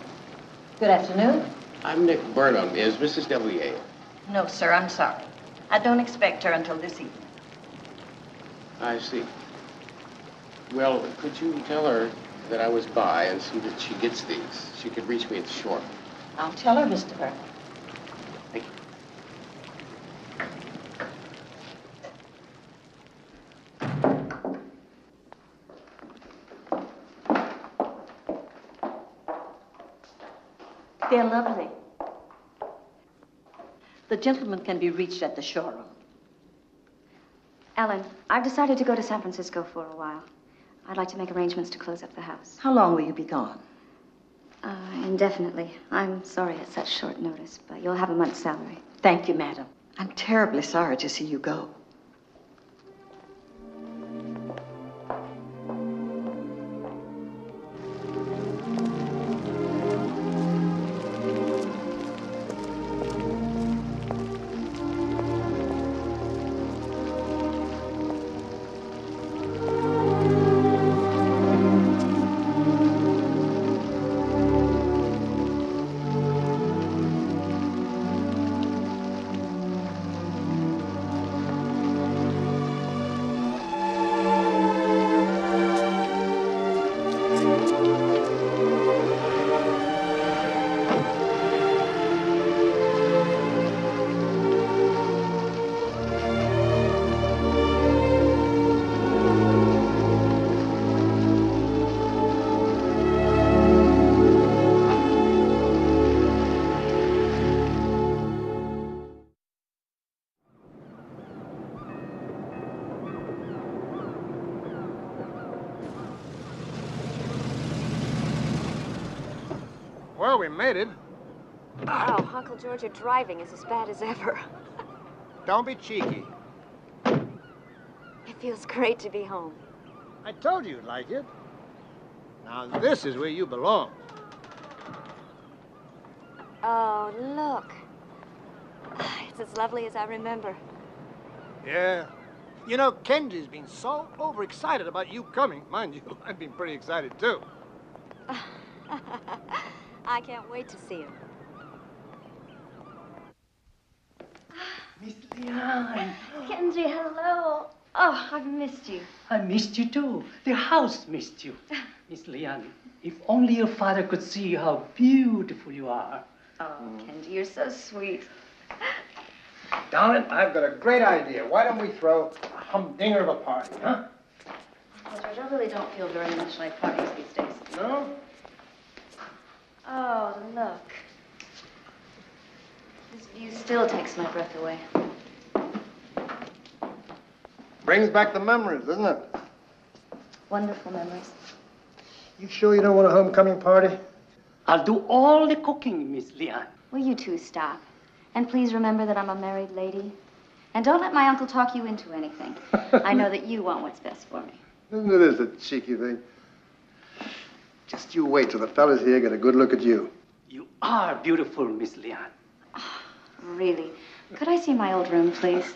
Good afternoon. I'm Nick Burnham. Is Mrs. de Villiers? No, sir, I'm sorry. I don't expect her until this evening. I see. Well, could you tell her that I was by and see that she gets these? She could reach me at the shore. I'll tell her, Mr. Burke. They're lovely. The gentleman can be reached at the showroom. Ellen, I've decided to go to San Francisco for a while. I'd like to make arrangements to close up the house. How long will you be gone? Uh, indefinitely. I'm sorry at such short notice, but you'll have a month's salary. Thank you, madam. I'm terribly sorry to see you go. Made it. Wow, Uncle George, your driving is as bad as ever. *laughs* Don't be cheeky. It feels great to be home. I told you you'd like it. Now, this is where you belong. Oh, look. *sighs* It's as lovely as I remember. Yeah. You know, Kenji's been so overexcited about you coming. Mind you, *laughs* I've been pretty excited, too. *laughs* I can't wait to see him. Miss Liane. Kenji, hello. Oh, I've missed you. I missed you too. The house missed you. Miss Liane, if only your father could see how beautiful you are. Oh, Kenji, you're so sweet. Darling, I've got a great idea. Why don't we throw a humdinger of a party, huh? Well, George, I really don't feel very much like parties these days. No? Oh, look. This view still takes my breath away. Brings back the memories, doesn't it? Wonderful memories. You sure you don't want a homecoming party? I'll do all the cooking, Miss Liane. Will you two stop? And please remember that I'm a married lady. And don't let my uncle talk you into anything. *laughs* I know that you want what's best for me. Isn't it is a cheeky thing? Just you wait till the fellas here get a good look at you. You are beautiful, Miss Liane. Ah, really. Could I see my old room, please? *laughs*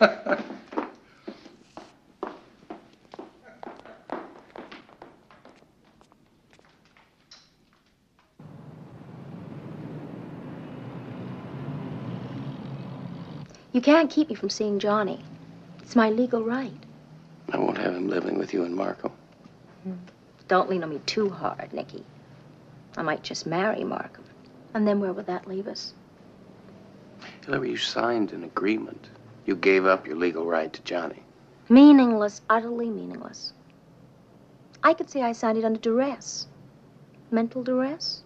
You can't keep me from seeing Johnny. It's my legal right. I won't have him living with you and Marco. Hmm. Don't lean on me too hard, Nicky. I might just marry Markham. And then where would that leave us? Hillary, you signed an agreement. You gave up your legal right to Johnny. Meaningless, utterly meaningless. I could say I signed it under duress. Mental duress.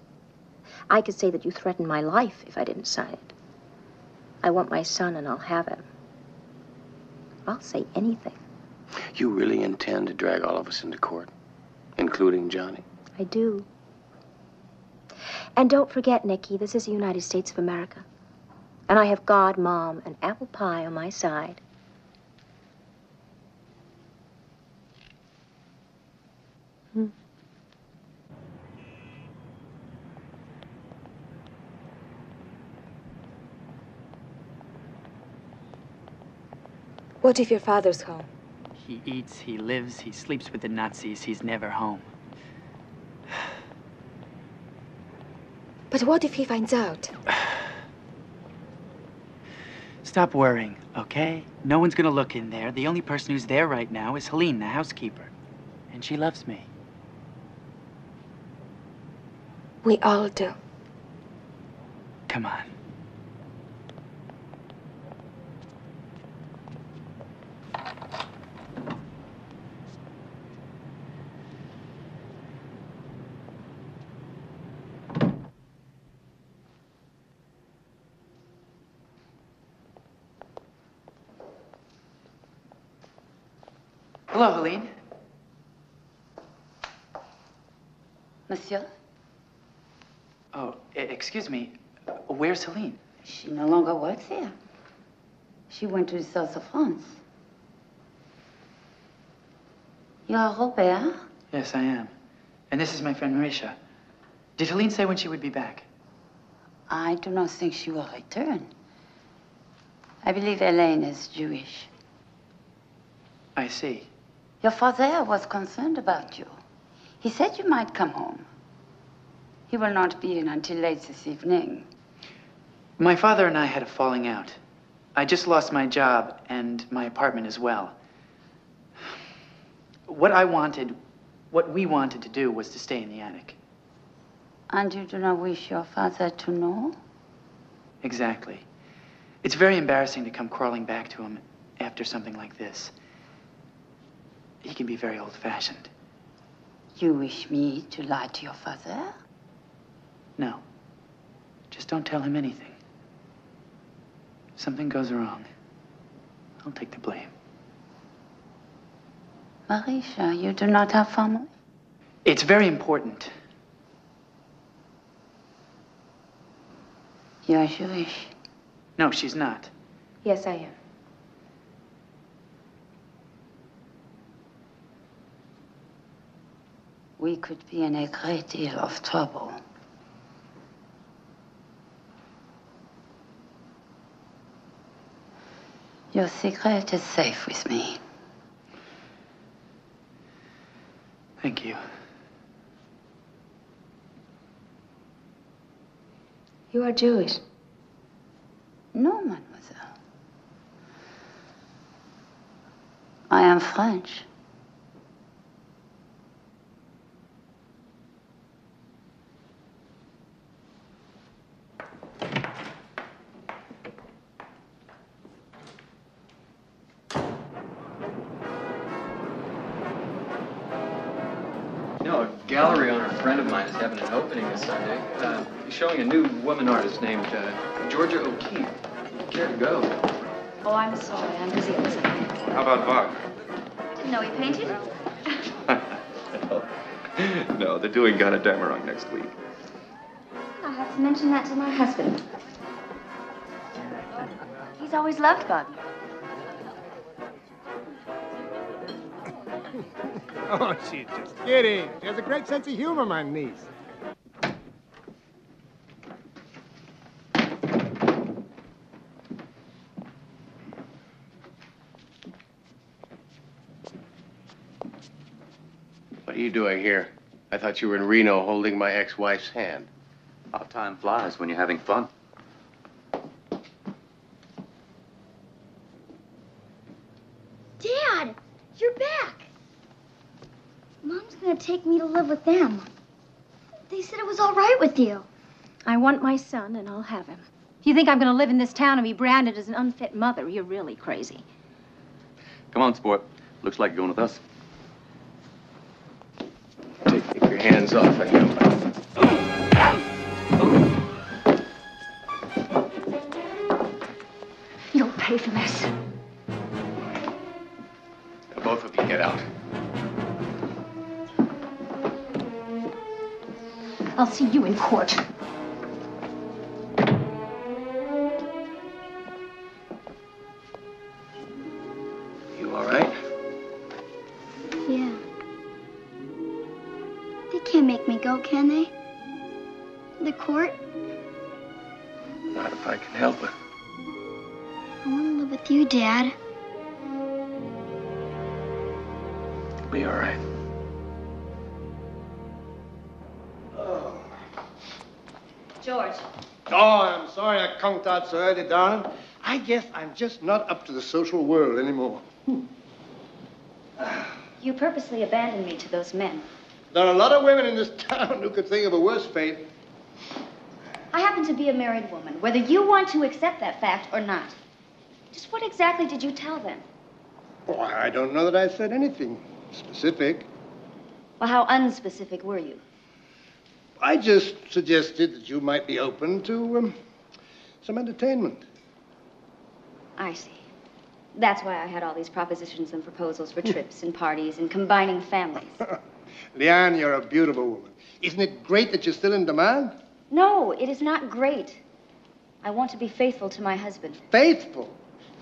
I could say that you threatened my life if I didn't sign it. I want my son and I'll have him. I'll say anything. You really intend to drag all of us into court, including Johnny? I do. And don't forget, Nicky, this is the United States of America. And I have God, Mom, and apple pie on my side. Hmm. What if your father's home? He eats, he lives, he sleeps with the Nazis. He's never home. *sighs* But what if he finds out? *sighs* Stop worrying, okay? No one's gonna look in there. The only person who's there right now is Helene, the housekeeper. And she loves me. We all do. Come on. Hello, Helene. Monsieur, Oh, excuse me. Where's Helene? she no longer works here. She went to the south of France. You are Robert? Yes, I am. And this is my friend Marisha. Did Helene say when she would be back? I do not think she will return. I believe Helene is Jewish. I see. Your father was concerned about you. He said you might come home. He will not be in until late this evening. My father and I had a falling out. I just lost my job and my apartment as well. What I wanted, what we wanted to do was to stay in the attic. And you do not wish your father to know? Exactly. It's very embarrassing to come crawling back to him after something like this. He can be very old fashioned. You wish me to lie to your father? No. Just don't tell him anything. If something goes wrong, I'll take the blame. Marisha, you do not have family? It's very important. You are Jewish. No, she's not. Yes, I am. We could be in a great deal of trouble. Your secret is safe with me. Thank you. You are Jewish. No, mademoiselle. I am French. You know, a gallery owner friend of mine is having an opening this Sunday. Uh, he's showing a new woman artist named uh, Georgia O'Keeffe. Care to go? Oh, I'm sorry. I'm busy at this moment. How about Bach? Didn't know he painted? *laughs* no, they're doing Götterdämmerung next week. I'll have to mention that to my husband. He's always loved Wagner. *laughs* Oh, she's just kidding. She has a great sense of humor, my niece. What are you doing here? I thought you were in Reno holding my ex-wife's hand. How time flies when you're having fun. Dad, you're back. Mom's gonna take me to live with them. They said it was all right with you. I want my son, and I'll have him. If you think I'm going to live in this town and be branded as an unfit mother, you're really crazy. Come on, sport. Looks like you're going with us. Take your hands off of him. You'll pay for this. I'll see you in court. You all right? Yeah. They can't make me go, can they? The court? Not if I can help it. I want to live with you, Dad. Sorry out so early, darling. I guess I'm just not up to the social world anymore. Hmm. *sighs* You purposely abandoned me to those men. There are a lot of women in this *laughs* town who could think of a worse fate. I happen to be a married woman, whether you want to accept that fact or not. Just what exactly did you tell them? Why, I don't know that I said anything specific. Well, how unspecific were you? I just suggested that you might be open to um, some entertainment. I see. That's why I had all these propositions and proposals for hmm. trips and parties and combining families. *laughs* Liane, you're a beautiful woman. Isn't it great that you're still in demand? No, it is not great. I want to be faithful to my husband. Faithful?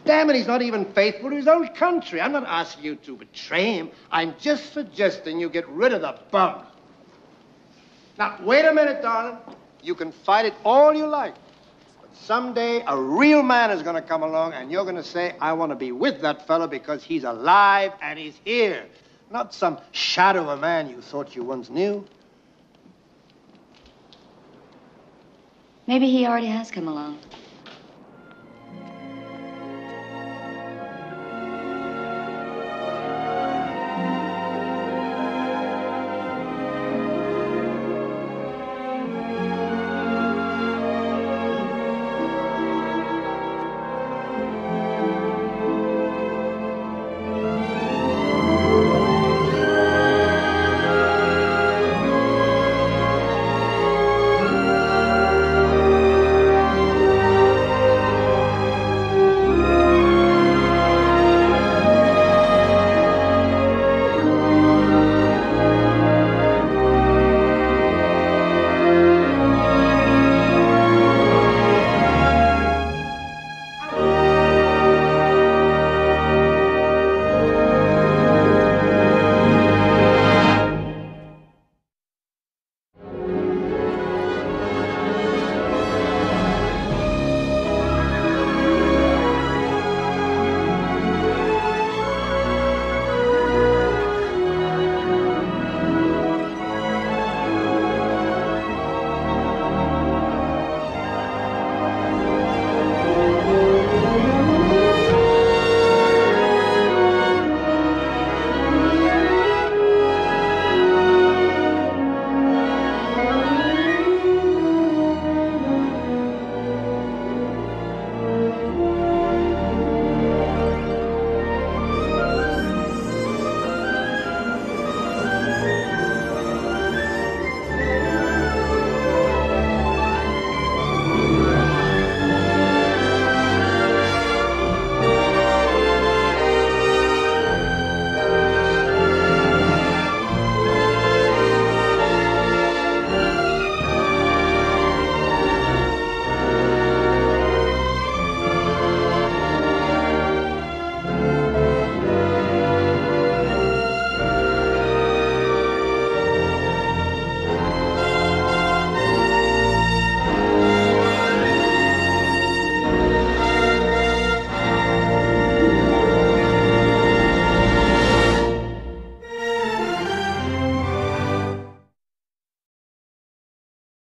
Damn it, he's not even faithful to his own country. I'm not asking you to betray him. I'm just suggesting you get rid of the bum. Now, wait a minute, darling. You can fight it all you like. Someday a real man is going to come along and you're going to say, I want to be with that fellow because he's alive and he's here. Not some shadow of a man you thought you once knew. Maybe he already has come along.